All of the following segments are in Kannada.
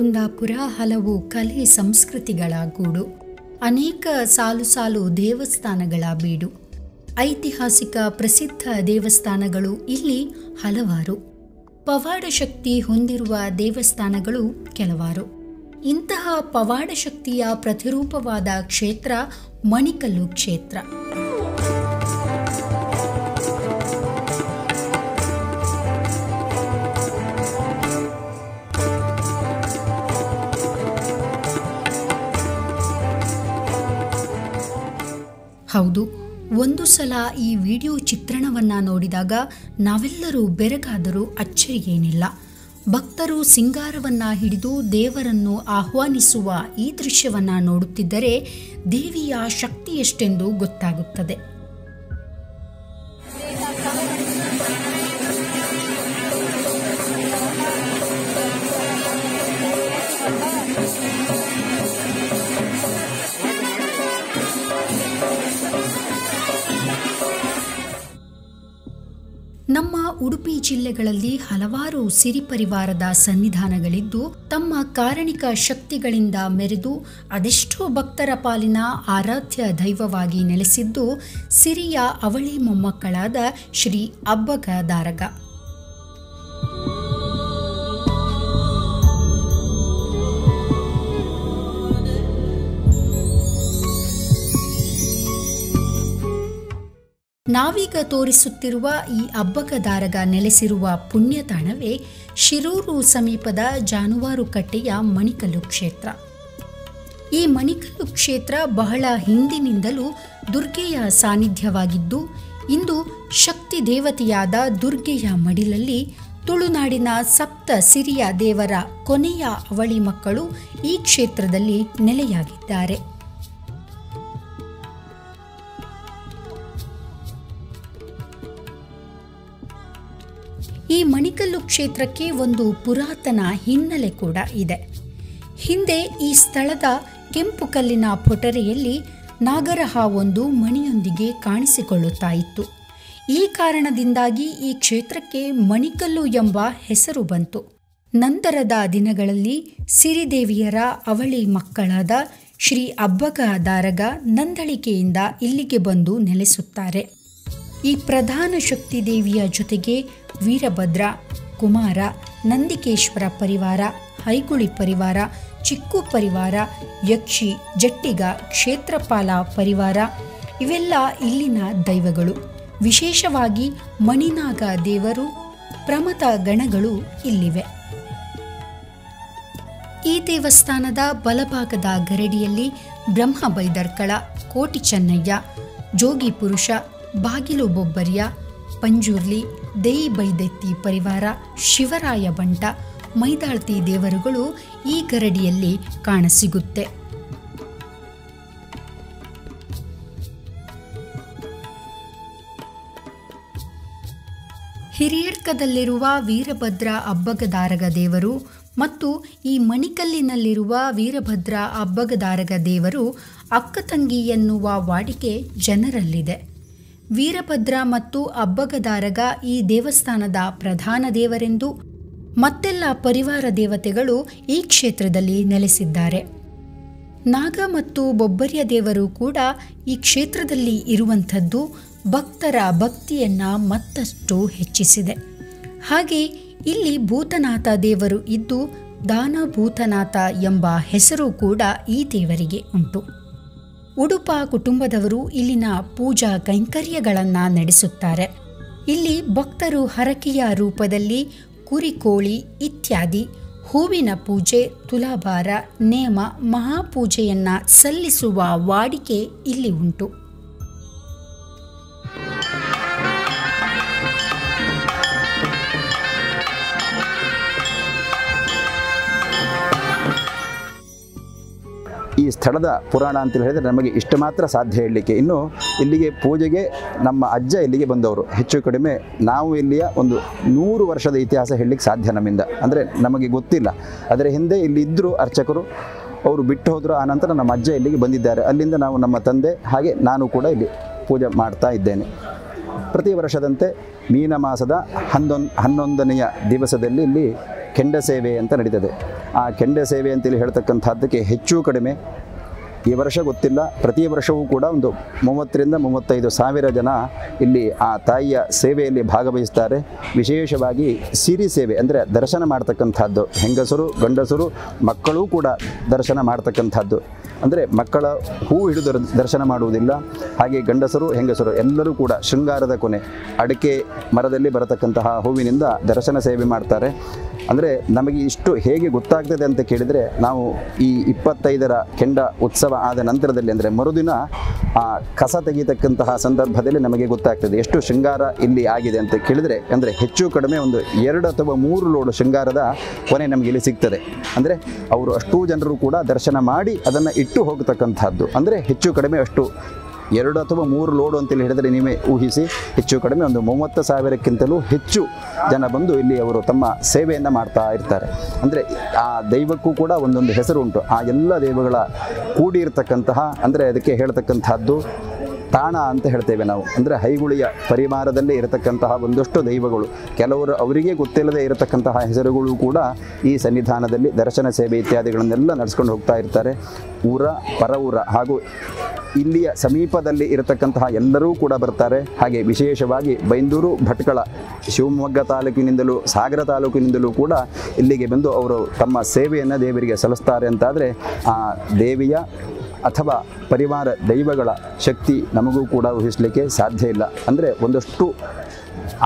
ಕುಂದಾಪುರ ಹಲವು ಕಲೆ ಸಂಸ್ಕೃತಿಗಳ ಗೂಡು. ಅನೇಕ ಸಾಲು ಸಾಲು ದೇವಸ್ಥಾನಗಳ ಬೀಡು. ಐತಿಹಾಸಿಕ ಪ್ರಸಿದ್ಧ ದೇವಸ್ಥಾನಗಳು ಇಲ್ಲಿ ಹಲವಾರು. ಪವಾಡ ಶಕ್ತಿ ಹೊಂದಿರುವ ದೇವಸ್ಥಾನಗಳು ಕೆಲವಾರು. ಇಂತಹ ಪವಾಡ ಶಕ್ತಿಯ ಪ್ರತಿರೂಪವಾದ ಕ್ಷೇತ್ರ ಮಣಿಕಲ್ಲು ಕ್ಷೇತ್ರ. ಹೌದು, ಒಂದು ಸಲ ಈ ವಿಡಿಯೋ ಚಿತ್ರಣವನ್ನ ನೋಡಿದಾಗ ನಾವೆಲ್ಲರೂ ಬೆರಗಾದರೂ ಅಚ್ಚರಿಯೇನಿಲ್ಲ ಭಕ್ತರು ಸಿಂಗಾರವನ್ನ ಹಿಡಿದು ದೇವರನ್ನು ಆಹ್ವಾನಿಸುವ ಈ ದೃಶ್ಯವನ್ನ ನೋಡುತ್ತಿದ್ದರೆ ದೇವಿಯ ಶಕ್ತಿ ಎಷ್ಟೆಂದು ಗೊತ್ತಾಗುತ್ತದೆ. ಉಡುಪಿ ಜಿಲ್ಲೆಗಳಲ್ಲಿ ಹಲವಾರು ಸಿರಿ ಪರಿವಾರದ ಸನ್ನಿಧಾನಗಳಿದ್ದು, ತಮ್ಮ ಕಾರಣಿಕ ಶಕ್ತಿಗಳಿಂದ ಮೆರೆದು ಅದೆಷ್ಟೋ ಭಕ್ತರ ಪಾಲಿನ ಆರಾಧ್ಯ ದೈವವಾಗಿ ನೆಲೆಸಿದ್ದು, ಸಿರಿಯ ಅವಳಿ ಮೊಮ್ಮಕ್ಕಳಾದ ಶ್ರೀ ಅಬ್ಬಗ ದಾರಗ ನಾವೀಗ ತೋರಿಸುತ್ತಿರುವ ಈ ಅಬ್ಬಕದಾರಗ ನೆಲೆಸಿರುವ ಪುಣ್ಯತಾಣವೇ ಶಿರೂರು ಸಮೀಪದ ಜಾನುವಾರು ಕಟ್ಟೆಯ ಮಣಿಕಲ್ಲು ಕ್ಷೇತ್ರ. ಈ ಮಣಿಕಲ್ಲು ಕ್ಷೇತ್ರ ಬಹಳ ಹಿಂದಿನಿಂದಲೂ ದುರ್ಗೆಯ ಸಾನ್ನಿಧ್ಯವಾಗಿದ್ದು, ಇಂದು ಶಕ್ತಿ ದೇವತೆಯಾದ ದುರ್ಗೆಯ ಮಡಿಲಲ್ಲಿ ತುಳುನಾಡಿನ ಸಪ್ತ ಸಿರಿಯ ದೇವರ ಕೊನೆಯ ಅವಳಿ ಮಕ್ಕಳು ಈ ಕ್ಷೇತ್ರದಲ್ಲಿ ನೆಲೆಯಾಗಿದ್ದಾರೆ. ಈ ಮಣಿಕಲ್ಲು ಕ್ಷೇತ್ರಕ್ಕೆ ಒಂದು ಪುರಾತನ ಹಿನ್ನೆಲೆ ಕೂಡ ಇದೆ. ಹಿಂದೆ ಈ ಸ್ಥಳದ ಕೆಂಪು ಕಲ್ಲಿನ ಪೊಟರೆಯಲ್ಲಿ ನಾಗರಹ ಒಂದು ಮಣಿಯೊಂದಿಗೆ ಕಾಣಿಸಿಕೊಳ್ಳುತ್ತಾ ಇತ್ತು. ಈ ಕಾರಣದಿಂದಾಗಿ ಈ ಕ್ಷೇತ್ರಕ್ಕೆ ಮಣಿಕಲ್ಲು ಎಂಬ ಹೆಸರು ಬಂತು. ನಂತರದ ದಿನಗಳಲ್ಲಿ ಸಿರಿದೇವಿಯರ ಅವಳಿ ಮಕ್ಕಳಾದ ಶ್ರೀ ಅಬ್ಬಗ ದಾರಗ ನಂದಳಿಕೆಯಿಂದ ಇಲ್ಲಿಗೆ ಬಂದು ನೆಲೆಸುತ್ತಾರೆ. ಈ ಪ್ರಧಾನ ಶಕ್ತಿ ದೇವಿಯ ಜೊತೆಗೆ ವೀರಭದ್ರ, ಕುಮಾರ, ನಂದಿಕೇಶ್ವರ ಪರಿವಾರ ಹೈಗುಳಿ ಪರಿವಾರ, ಚಿಕ್ಕು ಪರಿವಾರ, ಯಕ್ಷಿ, ಜಟ್ಟಿಗ, ಕ್ಷೇತ್ರಪಾಲ ಪರಿವಾರ, ಇವೆಲ್ಲ ಇಲ್ಲಿನ ದೈವಗಳು. ವಿಶೇಷವಾಗಿ ಮಣಿನಾಗ ದೇವರು, ಪ್ರಮತ ಗಣಗಳು ಇಲ್ಲಿವೆ. ಈ ದೇವಸ್ಥಾನದ ಬಲಭಾಗದ ಗರಡಿಯಲ್ಲಿ ಬ್ರಹ್ಮ ಬೈದರ್ಕಳ, ಕೋಟಿ ಚೆನ್ನಯ್ಯ, ಜೋಗಿ ಪುರುಷ, ಬಾಗಿಲು ಬೊಬ್ಬರ್ಯ ಪಂಜುರ್ಲಿ, ದೇಯಿ ಬೈದೆತ್ತಿ ಪರಿವಾರ, ಶಿವರಾಯ ಬಂಟ, ಮೈದಾಳ್ತಿ ದೇವರುಗಳು ಈ ಗರಡಿಯಲ್ಲಿ ಕಾಣಸಿಗುತ್ತೆ. ಹಿರಿಯಡ್ಕದಲ್ಲಿರುವ ವೀರಭದ್ರ ಅಬ್ಬಗದಾರಗ ದೇವರು ಮತ್ತು ಈ ಮಣಿಕಲ್ಲಿನಲ್ಲಿರುವ ವೀರಭದ್ರ ಅಬ್ಬಗದಾರಗ ದೇವರು ಅಕ್ಕತಂಗಿ ಎನ್ನುವ ವಾಡಿಕೆ ಜನರಲ್ಲಿದೆ. ವೀರಭದ್ರ ಮತ್ತು ಅಬ್ಬಗದಾರಗ ಈ ದೇವಸ್ಥಾನದ ಪ್ರಧಾನ ದೇವರೆಂದು ಮತ್ತೆಲ್ಲ ಪರಿವಾರ ದೇವತೆಗಳು ಈ ಕ್ಷೇತ್ರದಲ್ಲಿ ನೆಲೆಸಿದ್ದಾರೆ. ನಾಗ ಮತ್ತು ಬೊಬ್ಬರಿಯ ದೇವರು ಕೂಡ ಈ ಕ್ಷೇತ್ರದಲ್ಲಿ ಇರುವಂಥದ್ದು ಭಕ್ತರ ಭಕ್ತಿಯನ್ನ ಮತ್ತಷ್ಟು ಹೆಚ್ಚಿಸಿದೆ. ಹಾಗೆ ಇಲ್ಲಿ ಭೂತನಾಥ ದೇವರು ಇದ್ದು ದಾನಭೂತನಾಥ ಎಂಬ ಹೆಸರು ಕೂಡ ಈ ದೇವರಿಗೆ ಉಂಟು. ಉಡುಪ ಕುಟುಂಬದವರು ಇಲ್ಲಿನ ಪೂಜಾ ಕೈಂಕರ್ಯಗಳನ್ನು ನಡೆಸುತ್ತಾರೆ. ಇಲ್ಲಿ ಭಕ್ತರು ಹರಕೆಯ ರೂಪದಲ್ಲಿ ಕುರಿಕೋಳಿ ಇತ್ಯಾದಿ, ಹೂವಿನ ಪೂಜೆ, ತುಲಾಭಾರ, ನೇಮ, ಮಹಾಪೂಜೆಯನ್ನು ಸಲ್ಲಿಸುವ ವಾಡಿಕೆ ಇಲ್ಲಿ ಉಂಟು. ಈ ಸ್ಥಳದ ಪುರಾಣ ಅಂತ ಹೇಳಿದರೆ ನಮಗೆ ಇಷ್ಟು ಮಾತ್ರ ಸಾಧ್ಯ ಹೇಳಲಿಕ್ಕೆ. ಇನ್ನು ಇಲ್ಲಿಗೆ ಪೂಜೆಗೆ ನಮ್ಮ ಅಜ್ಜ ಇಲ್ಲಿಗೆ ಬಂದವರು. ಹೆಚ್ಚು ಕಡಿಮೆ ನಾವು ಇಲ್ಲಿಯ ಒಂದು ನೂರು ವರ್ಷದ ಇತಿಹಾಸ ಹೇಳಲಿಕ್ಕೆ ಸಾಧ್ಯ ನಮ್ಮಿಂದ. ಅಂದರೆ ನಮಗೆ ಗೊತ್ತಿಲ್ಲ. ಅದರ ಹಿಂದೆ ಇಲ್ಲಿ ಇದ್ದರು ಅರ್ಚಕರು ಅವರು ಬಿಟ್ಟು ಹೋದರು. ಆನಂತರ ನಮ್ಮ ಅಜ್ಜ ಇಲ್ಲಿಗೆ ಬಂದಿದ್ದಾರೆ. ಅಲ್ಲಿಂದ ನಾವು ನಮ್ಮ ತಂದೆ ಹಾಗೆ ನಾನು ಕೂಡ ಇಲ್ಲಿ ಪೂಜೆ ಮಾಡ್ತಾ ಇದ್ದೇನೆ. ಪ್ರತಿ ವರ್ಷದಂತೆ ಮೀನ ಮಾಸದ ಹನ್ನೊಂದು ಹನ್ನೊಂದನೆಯ ದಿವಸದಲ್ಲಿ ಇಲ್ಲಿ ಕೆಂಡ ಸೇವೆ ಅಂತ ನಡೀತದೆ. ಆ ಕೆಂಡ ಸೇವೆ ಅಂತೇಳಿ ಹೇಳ್ತಕ್ಕಂಥದ್ದಕ್ಕೆ ಹೆಚ್ಚು ಕಡಿಮೆ ಈ ವರ್ಷ ಗೊತ್ತಿಲ್ಲ. ಪ್ರತಿ ವರ್ಷವೂ ಕೂಡ ಒಂದು ಮೂವತ್ತರಿಂದ ಮೂವತ್ತೈದು ಸಾವಿರ ಜನ ಇಲ್ಲಿ ಆ ತಾಯಿಯ ಸೇವೆಯಲ್ಲಿ ಭಾಗವಹಿಸ್ತಾರೆ. ವಿಶೇಷವಾಗಿ ಸಿರಿ ಸೇವೆ ಅಂದರೆ ದರ್ಶನ ಮಾಡ್ತಕ್ಕಂಥದ್ದು. ಹೆಂಗಸರು, ಗಂಡಸರು, ಮಕ್ಕಳೂ ಕೂಡ ದರ್ಶನ ಮಾಡ್ತಕ್ಕಂಥದ್ದು. ಅಂದರೆ ಮಕ್ಕಳ ಹೂ ಹಿಡಿದು ದರ್ಶನ ಮಾಡುವುದಿಲ್ಲ. ಹಾಗೆ ಗಂಡಸರು, ಹೆಂಗಸರು ಎಲ್ಲರೂ ಕೂಡ ಶೃಂಗಾರದ ಕೊನೆ, ಅಡಿಕೆ ಮರದಲ್ಲಿ ಬರತಕ್ಕಂತಹ ಹೂವಿನಿಂದ ದರ್ಶನ ಸೇವೆ ಮಾಡ್ತಾರೆ. ಅಂದರೆ ನಮಗೆ ಇಷ್ಟು ಹೇಗೆ ಗೊತ್ತಾಗ್ತದೆ ಅಂತ ಕೇಳಿದರೆ ನಾವು ಈ ಇಪ್ಪತ್ತೈದರ ಕೆಂಡ ಉತ್ಸವ ಆದ ನಂತರದಲ್ಲಿ ಅಂದರೆ ಮರುದಿನ ಆ ಕಸ ತೆಗೀತಕ್ಕಂತಹ ಸಂದರ್ಭದಲ್ಲಿ ನಮಗೆ ಗೊತ್ತಾಗ್ತದೆ ಎಷ್ಟು ಶೃಂಗಾರ ಇಲ್ಲಿ ಆಗಿದೆ ಅಂತ ಕೇಳಿದರೆ ಅಂದರೆ ಹೆಚ್ಚು ಕಡಿಮೆ ಒಂದು ಎರಡು ಅಥವಾ ಮೂರು ಲೋಡು ಶೃಂಗಾರದ ಕೊನೆ ನಮಗೆ ಇಲ್ಲಿ ಸಿಗ್ತದೆ. ಅಂದರೆ ಅವರು ಅಷ್ಟೂ ಜನರು ಕೂಡ ದರ್ಶನ ಮಾಡಿ ಅದನ್ನು ಇಟ್ಟು ಹೋಗತಕ್ಕಂಥದ್ದು ಅಂದರೆ ಹೆಚ್ಚು ಕಡಿಮೆ ಅಷ್ಟು ಎರಡು ಅಥವಾ ಮೂರು ಲೋಡು ಅಂತೇಳಿ ಹೇಳಿದರೆ ನೀವೇ ಊಹಿಸಿ ಹೆಚ್ಚು ಕಡಿಮೆ ಒಂದು ಮೂವತ್ತು ಸಾವಿರಕ್ಕಿಂತಲೂ ಹೆಚ್ಚು ಜನ ಬಂದು ಇಲ್ಲಿ ಅವರು ತಮ್ಮ ಸೇವೆಯನ್ನು ಮಾಡ್ತಾ ಇರ್ತಾರೆ. ಅಂದರೆ ಆ ದೈವಕ್ಕೂ ಕೂಡ ಒಂದೊಂದು ಹೆಸರು ಉಂಟು. ಆ ಎಲ್ಲ ದೈವಗಳ ಕೂಡಿರ್ತಕ್ಕಂತಹ ಅಂದರೆ ಅದಕ್ಕೆ ಹೇಳ್ತಕ್ಕಂತಹದ್ದು ತಾಣ ಅಂತ ಹೇಳ್ತೇವೆ ನಾವು. ಅಂದರೆ ಹೈಗುಳಿಯ ಪರಿವಾರದಲ್ಲೇ ಇರತಕ್ಕಂತಹ ಒಂದಷ್ಟು ದೈವಗಳು. ಕೆಲವರು ಅವರಿಗೆ ಗೊತ್ತಿಲ್ಲದೆ ಇರತಕ್ಕಂತಹ ಹೆಸರುಗಳು ಕೂಡ ಈ ಸನ್ನಿಧಾನದಲ್ಲಿ ದರ್ಶನ ಸೇವೆ ಇತ್ಯಾದಿಗಳನ್ನೆಲ್ಲ ನಡೆಸ್ಕೊಂಡು ಹೋಗ್ತಾ ಇರ್ತಾರೆ. ಊರ, ಪರ ಊರ ಹಾಗೂ ಇಲ್ಲಿಯ ಸಮೀಪದಲ್ಲಿ ಇರತಕ್ಕಂತಹ ಎಲ್ಲರೂ ಕೂಡ ಬರ್ತಾರೆ. ಹಾಗೆ ವಿಶೇಷವಾಗಿ ಬೈಂದೂರು, ಭಟ್ಕಳ, ಶಿವಮೊಗ್ಗ ತಾಲೂಕಿನಿಂದಲೂ, ಸಾಗರ ತಾಲೂಕಿನಿಂದಲೂ ಕೂಡ ಇಲ್ಲಿಗೆ ಬಂದು ಅವರು ತಮ್ಮ ಸೇವೆಯನ್ನು ದೇವರಿಗೆ ಸಲ್ಲಿಸ್ತಾರೆ ಅಂತಾದರೆ ಆ ದೇವಿಯ ಅಥವಾ ಪರಿವಾರ ದೈವಗಳ ಶಕ್ತಿ ನಮಗೂ ಕೂಡ ಊಹಿಸಲಿಕ್ಕೆ ಸಾಧ್ಯ ಇಲ್ಲ. ಅಂದರೆ ಒಂದಷ್ಟು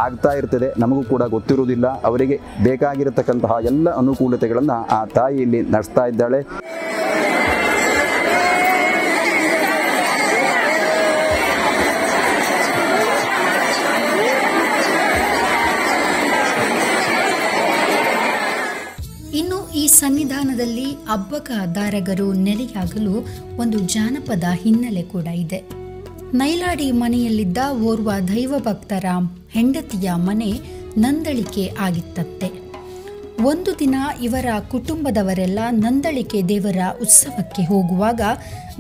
ಆಗ್ತಾ ಇರ್ತದೆ, ನಮಗೂ ಕೂಡ ಗೊತ್ತಿರುವುದಿಲ್ಲ. ಅವರಿಗೆ ಬೇಕಾಗಿರತಕ್ಕಂತಹ ಎಲ್ಲ ಅನುಕೂಲತೆಗಳನ್ನು ಆ ತಾಯಿ ಇಲ್ಲಿ ನಡೆಸ್ತಾ ಇದ್ದಾಳೆ. ಸನ್ನಿಧಾನದಲ್ಲಿ ಅಬ್ಬಕ ದಾರಗರು ನೆಲೆಯಾಗಲು ಒಂದು ಜಾನಪದ ಹಿನ್ನೆಲೆ ಕೂಡ ಇದೆ. ನೈಲಾಡಿ ಮನೆಯಲ್ಲಿದ್ದ ಓರ್ವ ದೈವಭಕ್ತರ ಹೆಂಡತಿಯ ಮನೆ ನಂದಳಿಕೆ ಆಗಿತ್ತಂತೆ. ಒಂದು ದಿನ ಇವರ ಕುಟುಂಬದವರೆಲ್ಲ ನಂದಳಿಕೆ ದೇವರ ಉತ್ಸವಕ್ಕೆ ಹೋಗುವಾಗ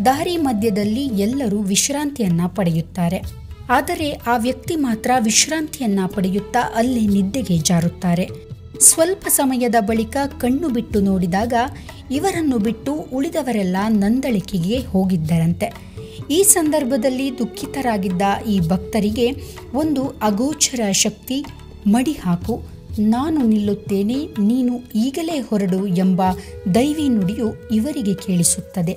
ದಾರಿ ಮಧ್ಯದಲ್ಲಿ ಎಲ್ಲರೂ ವಿಶ್ರಾಂತಿಯನ್ನ ಪಡೆಯುತ್ತಾರೆ. ಆದರೆ ಆ ವ್ಯಕ್ತಿ ಮಾತ್ರ ವಿಶ್ರಾಂತಿಯನ್ನ ಪಡೆಯುತ್ತಾ ಅಲ್ಲೇ ನಿದ್ದೆಗೆ ಜಾರುತ್ತಾರೆ. ಸ್ವಲ್ಪ ಸಮಯದ ಬಳಿಕ ಕಣ್ಣು ಬಿಟ್ಟು ನೋಡಿದಾಗ ಇವರನ್ನು ಬಿಟ್ಟು ಉಳಿದವರೆಲ್ಲ ನಂದಳಿಕೆಗೆ ಹೋಗಿದ್ದರಂತೆ. ಈ ಸಂದರ್ಭದಲ್ಲಿ ದುಃಖಿತರಾಗಿದ್ದ ಈ ಭಕ್ತರಿಗೆ ಒಂದು ಅಗೋಚರ ಶಕ್ತಿ ಮಡಿ ಹಾಕು ನಾನು ನಿಲ್ಲುತ್ತೇನೆ, ನೀನು ಈಗಲೇ ಹೊರಡು ಎಂಬ ದೈವಿ ನುಡಿಯು ಇವರಿಗೆ ಕೇಳಿಸುತ್ತದೆ.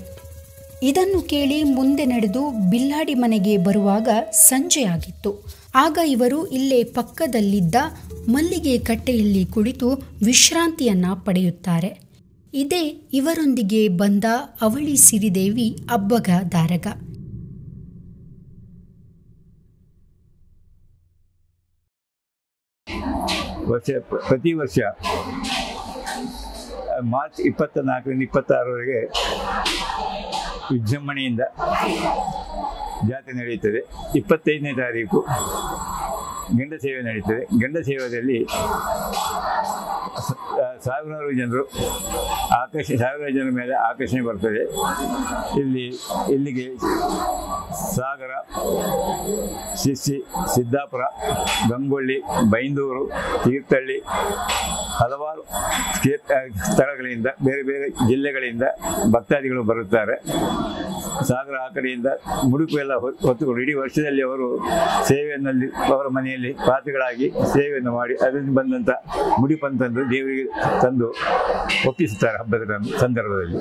ಇದನ್ನು ಕೇಳಿ ಮುಂದೆ ನಡೆದು ಬಿಲ್ಲಾಡಿ ಮನೆಗೆ ಬರುವಾಗ ಸಂಜೆಯಾಗಿತ್ತು. ಆಗ ಇವರು ಇಲ್ಲೇ ಪಕ್ಕದಲ್ಲಿದ್ದ ಮಲ್ಲಿಗೆ ಕಟ್ಟೆಯಲ್ಲಿ ಕುಳಿತು ವಿಶ್ರಾಂತಿಯನ್ನು ಪಡೆಯುತ್ತಾರೆ. ಇದೇ ಇವರೊಂದಿಗೆ ಬಂದ ಅವಳಿ ಸಿರಿದೇವಿ ಅಬ್ಬಗ ದಾರಗ. ವರ್ಷ ಪ್ರ- ಪ್ರತಿ ವರ್ಷ ಮಾರ್ಚ್ ಇಪ್ಪತ್ತ ನಾಲ್ಕರಿಂದ ಇಪ್ಪತ್ತಾರವರೆಗೆ ವಿಜೃಂಭಣೆಯಿಂದ ಜಾತ್ರೆ ನಡೆಯುತ್ತದೆ. ಇಪ್ಪತ್ತೈದನೇ ತಾರೀಕು. ಗಂಡ ಸೇವೆ ನಡೀತದೆ. ಗಂಡ ಸೇವೆಯಲ್ಲಿ ಸಾವಿರಾರು ಜನರು ಆಕರ್ಷ ಸಾವಿರಾರು ಜನರ ಮೇಲೆ ಆಕರ್ಷಣೆ ಬರ್ತದೆ. ಇಲ್ಲಿ, ಇಲ್ಲಿಗೆ ಸಾಗರ, ಶಿಸ್ಸಿ, ಸಿದ್ದಾಪುರ, ಗಂಗೊಳ್ಳಿ, ಬೈಂದೂರು, ತೀರ್ಥಹಳ್ಳಿ, ಹಲವಾರು ಸ್ಥಳಗಳಿಂದ, ಬೇರೆ ಬೇರೆ ಜಿಲ್ಲೆಗಳಿಂದ ಭಕ್ತಾದಿಗಳು ಬರುತ್ತಾರೆ. ಸಾಗರ ಆ ಕಡೆಯಿಂದ ಮುಡುಪು ಎಲ್ಲ ಹೊತ್ತುಕೊಂಡು ಇಡೀ ವರ್ಷದಲ್ಲಿ ಅವರು ಸೇವೆಯಲ್ಲಿ ಅವರ ಮನೆಯಲ್ಲಿ ಪಾತ್ರೆಗಳಾಗಿ ಸೇವೆಯನ್ನು ಮಾಡಿ ಅದರಿಂದ ಬಂದಂಥ ತಂದು ದೇವರಿಗೆ ತಂದು ಒಪ್ಪಿಸುತ್ತಾರೆ ಹಬ್ಬದ ಸಂದರ್ಭದಲ್ಲಿ.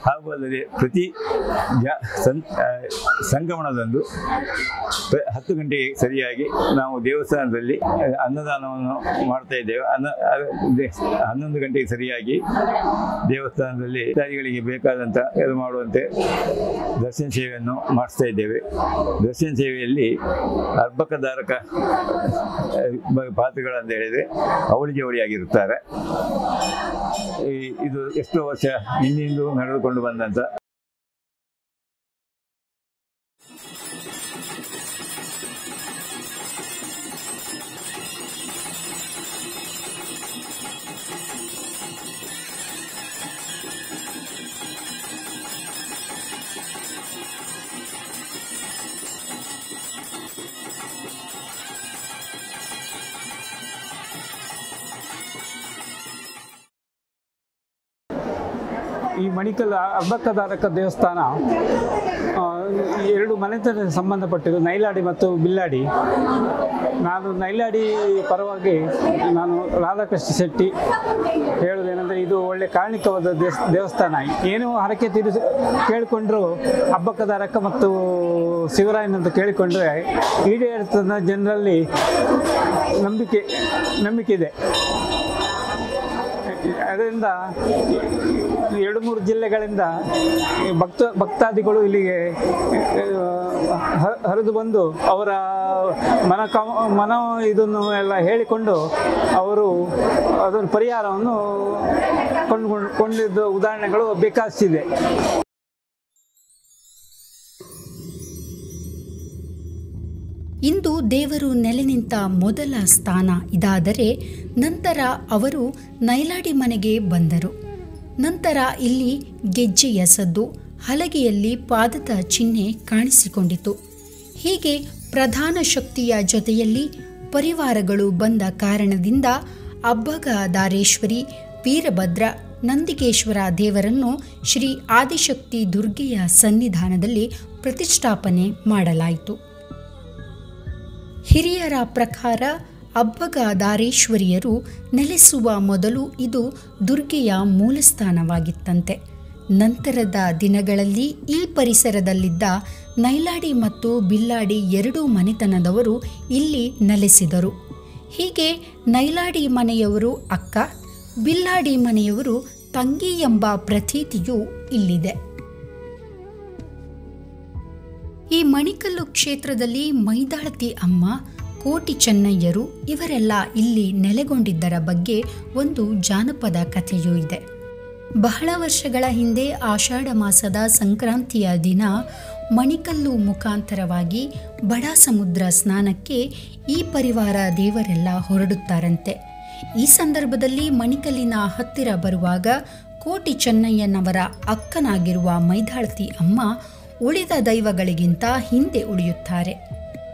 ಹಾಗೂ ಅಲ್ಲದೆ ಪ್ರತಿ ಜಾ ಸಂ ಆ, ಸಂಗಮನದಂದು ಪ್ರ- ಹತ್ತು ಗಂಟೆಗೆ ಸರಿಯಾಗಿ ನಾವು ದೇವಸ್ಥಾನದಲ್ಲಿ ಅನ್ನದಾನವನ್ನು ಮಾಡ್ತಾ ಇದ್ದೇವೆ. ಅನ್ನ ಹನ್ನೊಂದು ಗಂಟೆಗೆ ಸರಿಯಾಗಿ ದೇವಸ್ಥಾನದಲ್ಲಿ ದಾರಿಗಳಿಗೆ ಬೇಕಾದಂಥ ಇದು ಮಾಡುವಂತೆ ದರ್ಶನ ಸೇವೆಯನ್ನು ಮಾಡಿಸ್ತಾ ಇದ್ದೇವೆ. ದರ್ಶನ ಸೇವೆಯಲ್ಲಿ ಅರ್ಭಕಧಾರಕ ಪಾತ್ರಗಳಂತ ಹೇಳಿದರೆ ಅವಳಿ ಜವಳಿಯಾಗಿರುತ್ತಾರೆ ಇದು ಎಷ್ಟೋ ವರ್ಷ ಹಿಂದಿಂದು ನಡೆದುಕೊಂಡು ಬಂದಂಥ ಈ ಮಣಿಕಲ್ ಅಬ್ಬಕ್ಕದಾರಕ ದೇವಸ್ಥಾನ ಎರಡು ಮನೆತನ ಸಂಬಂಧಪಟ್ಟಿದ್ದು, ನೈಲಾಡಿ ಮತ್ತು ಬಿಲ್ಲಾಡಿ. ನಾನು ನೈಲಾಡಿ ಪರವಾಗಿ ನಾನು ರಾಧಾಕೃಷ್ಣ ಶೆಟ್ಟಿ ಹೇಳೋದೇನೆಂದರೆ ಇದು ಒಳ್ಳೆ ಕಾರಣಿಕವಾದ ದೇವಸ್- ದೇವಸ್ಥಾನ. ಏನು ಹರಕೆ ತೀರಿಸಿ, ಕೇಳಿಕೊಂಡ್ರು ಹಬ್ಬಕ್ಕದಾರಕ ಮತ್ತು ಶಿವರಾಯನಂತ ಕೇಳಿಕೊಂಡ್ರೆ ಈಡೇರ್ತದ ಜನರಲ್ಲಿ ನಂಬಿಕೆ ನಂಬಿಕೆ ಇದೆ. ಅದರಿಂದ ಎರಡು ಮೂರು ಜಿಲ್ಲೆಗಳಿಂದ ಭಕ್ತ ಭಕ್ತಾದಿಗಳು ಇಲ್ಲಿಗೆ ಹರಿದು ಬಂದು ಅವರ ಮನ ಕ ಮನ ಇದನ್ನು ಎಲ್ಲ ಹೇಳಿಕೊಂಡು ಅವರು ಅದರ ಪರಿಹಾರವನ್ನು ಕೊಂಡ್ಕೊಂಡು ಕೊಂಡಿದ್ದ ಉದಾಹರಣೆಗಳು ಬೇಕಾಷ್ಟಿದೆ ಇಂದು ದೇವರು ನೆಲೆ ನಿಂತ ಮೊದಲ ಸ್ಥಾನ ಇದಾದರೆ ನಂತರ ಅವರು ನೈಲಾಡಿ ಮನೆಗೆ ಬಂದರು. ನಂತರ ಇಲ್ಲಿ ಗೆಜ್ಜೆಯ ಸದ್ದು, ಹಲಗೆಯಲ್ಲಿ ಪಾದದ ಚಿಹ್ನೆ ಕಾಣಿಸಿಕೊಂಡಿತು. ಹೀಗೆ ಪ್ರಧಾನ ಶಕ್ತಿಯ ಜೊತೆಯಲ್ಲಿ ಪರಿವಾರಗಳು ಬಂದ ಕಾರಣದಿಂದ ಅಬ್ಬಗದಾರೇಶ್ವರಿ, ವೀರಭದ್ರ, ನಂದಿಕೇಶ್ವರ ದೇವರನ್ನು ಶ್ರೀ ಆದಿಶಕ್ತಿ ದುರ್ಗೆಯ ಸನ್ನಿಧಾನದಲ್ಲಿ ಪ್ರತಿಷ್ಠಾಪನೆ ಮಾಡಲಾಯಿತು. ಹಿರಿಯರ ಪ್ರಕಾರ ಅಬ್ಬಗದಾರೇಶ್ವರಿಯರು ನೆಲೆಸುವ ಮೊದಲು ಇದು ದುರ್ಗೆಯ ಮೂಲಸ್ಥಾನವಾಗಿತ್ತಂತೆ. ನಂತರದ ದಿನಗಳಲ್ಲಿ ಈ ಪರಿಸರದಲ್ಲಿದ್ದ ನೈಲಾಡಿ ಮತ್ತು ಬಿಲ್ಲಾಡಿ ಎರಡೂ ಮನೆತನದವರು ಇಲ್ಲಿ ನೆಲೆಸಿದರು. ಹೀಗೆ ನೈಲಾಡಿ ಮನೆಯವರು ಅಕ್ಕ, ಬಿಲ್ಲಾಡಿ ಮನೆಯವರು ತಂಗಿ ಎಂಬ ಪ್ರತೀತಿಯೂ ಇಲ್ಲಿದೆ. ಈ ಮಣಿಕಲ್ಲು ಕ್ಷೇತ್ರದಲ್ಲಿ ಮೈದಾಳತಿ ಅಮ್ಮ, ಕೋಟಿ ಚೆನ್ನಯ್ಯರು ಇವರೆಲ್ಲ ಇಲ್ಲಿ ನೆಲೆಗೊಂಡಿದ್ದರ ಬಗ್ಗೆ ಒಂದು ಜಾನಪದ ಕಥೆಯೂ ಇದೆ. ಬಹಳ ವರ್ಷಗಳ ಹಿಂದೆ ಆಷಾಢ ಮಾಸದ ಸಂಕ್ರಾಂತಿಯ ದಿನ ಮಣಿಕಲ್ಲು ಮುಖಾಂತರವಾಗಿ ಬಡ ಸಮುದ್ರ ಸ್ನಾನಕ್ಕೆ ಈ ಪರಿವಾರ ದೇವರೆಲ್ಲ ಹೊರಡುತ್ತಾರಂತೆ. ಈ ಸಂದರ್ಭದಲ್ಲಿ ಮಣಿಕಲ್ಲಿನ ಹತ್ತಿರ ಬರುವಾಗ ಕೋಟಿ ಚೆನ್ನಯ್ಯನವರ ಅಕ್ಕನಾಗಿರುವ ಮೈದಾಳತಿ ಅಮ್ಮ ಉಳಿದ ದೈವಗಳಿಗಿಂತ ಹಿಂದೆ ಉಳಿಯುತ್ತಾರೆ.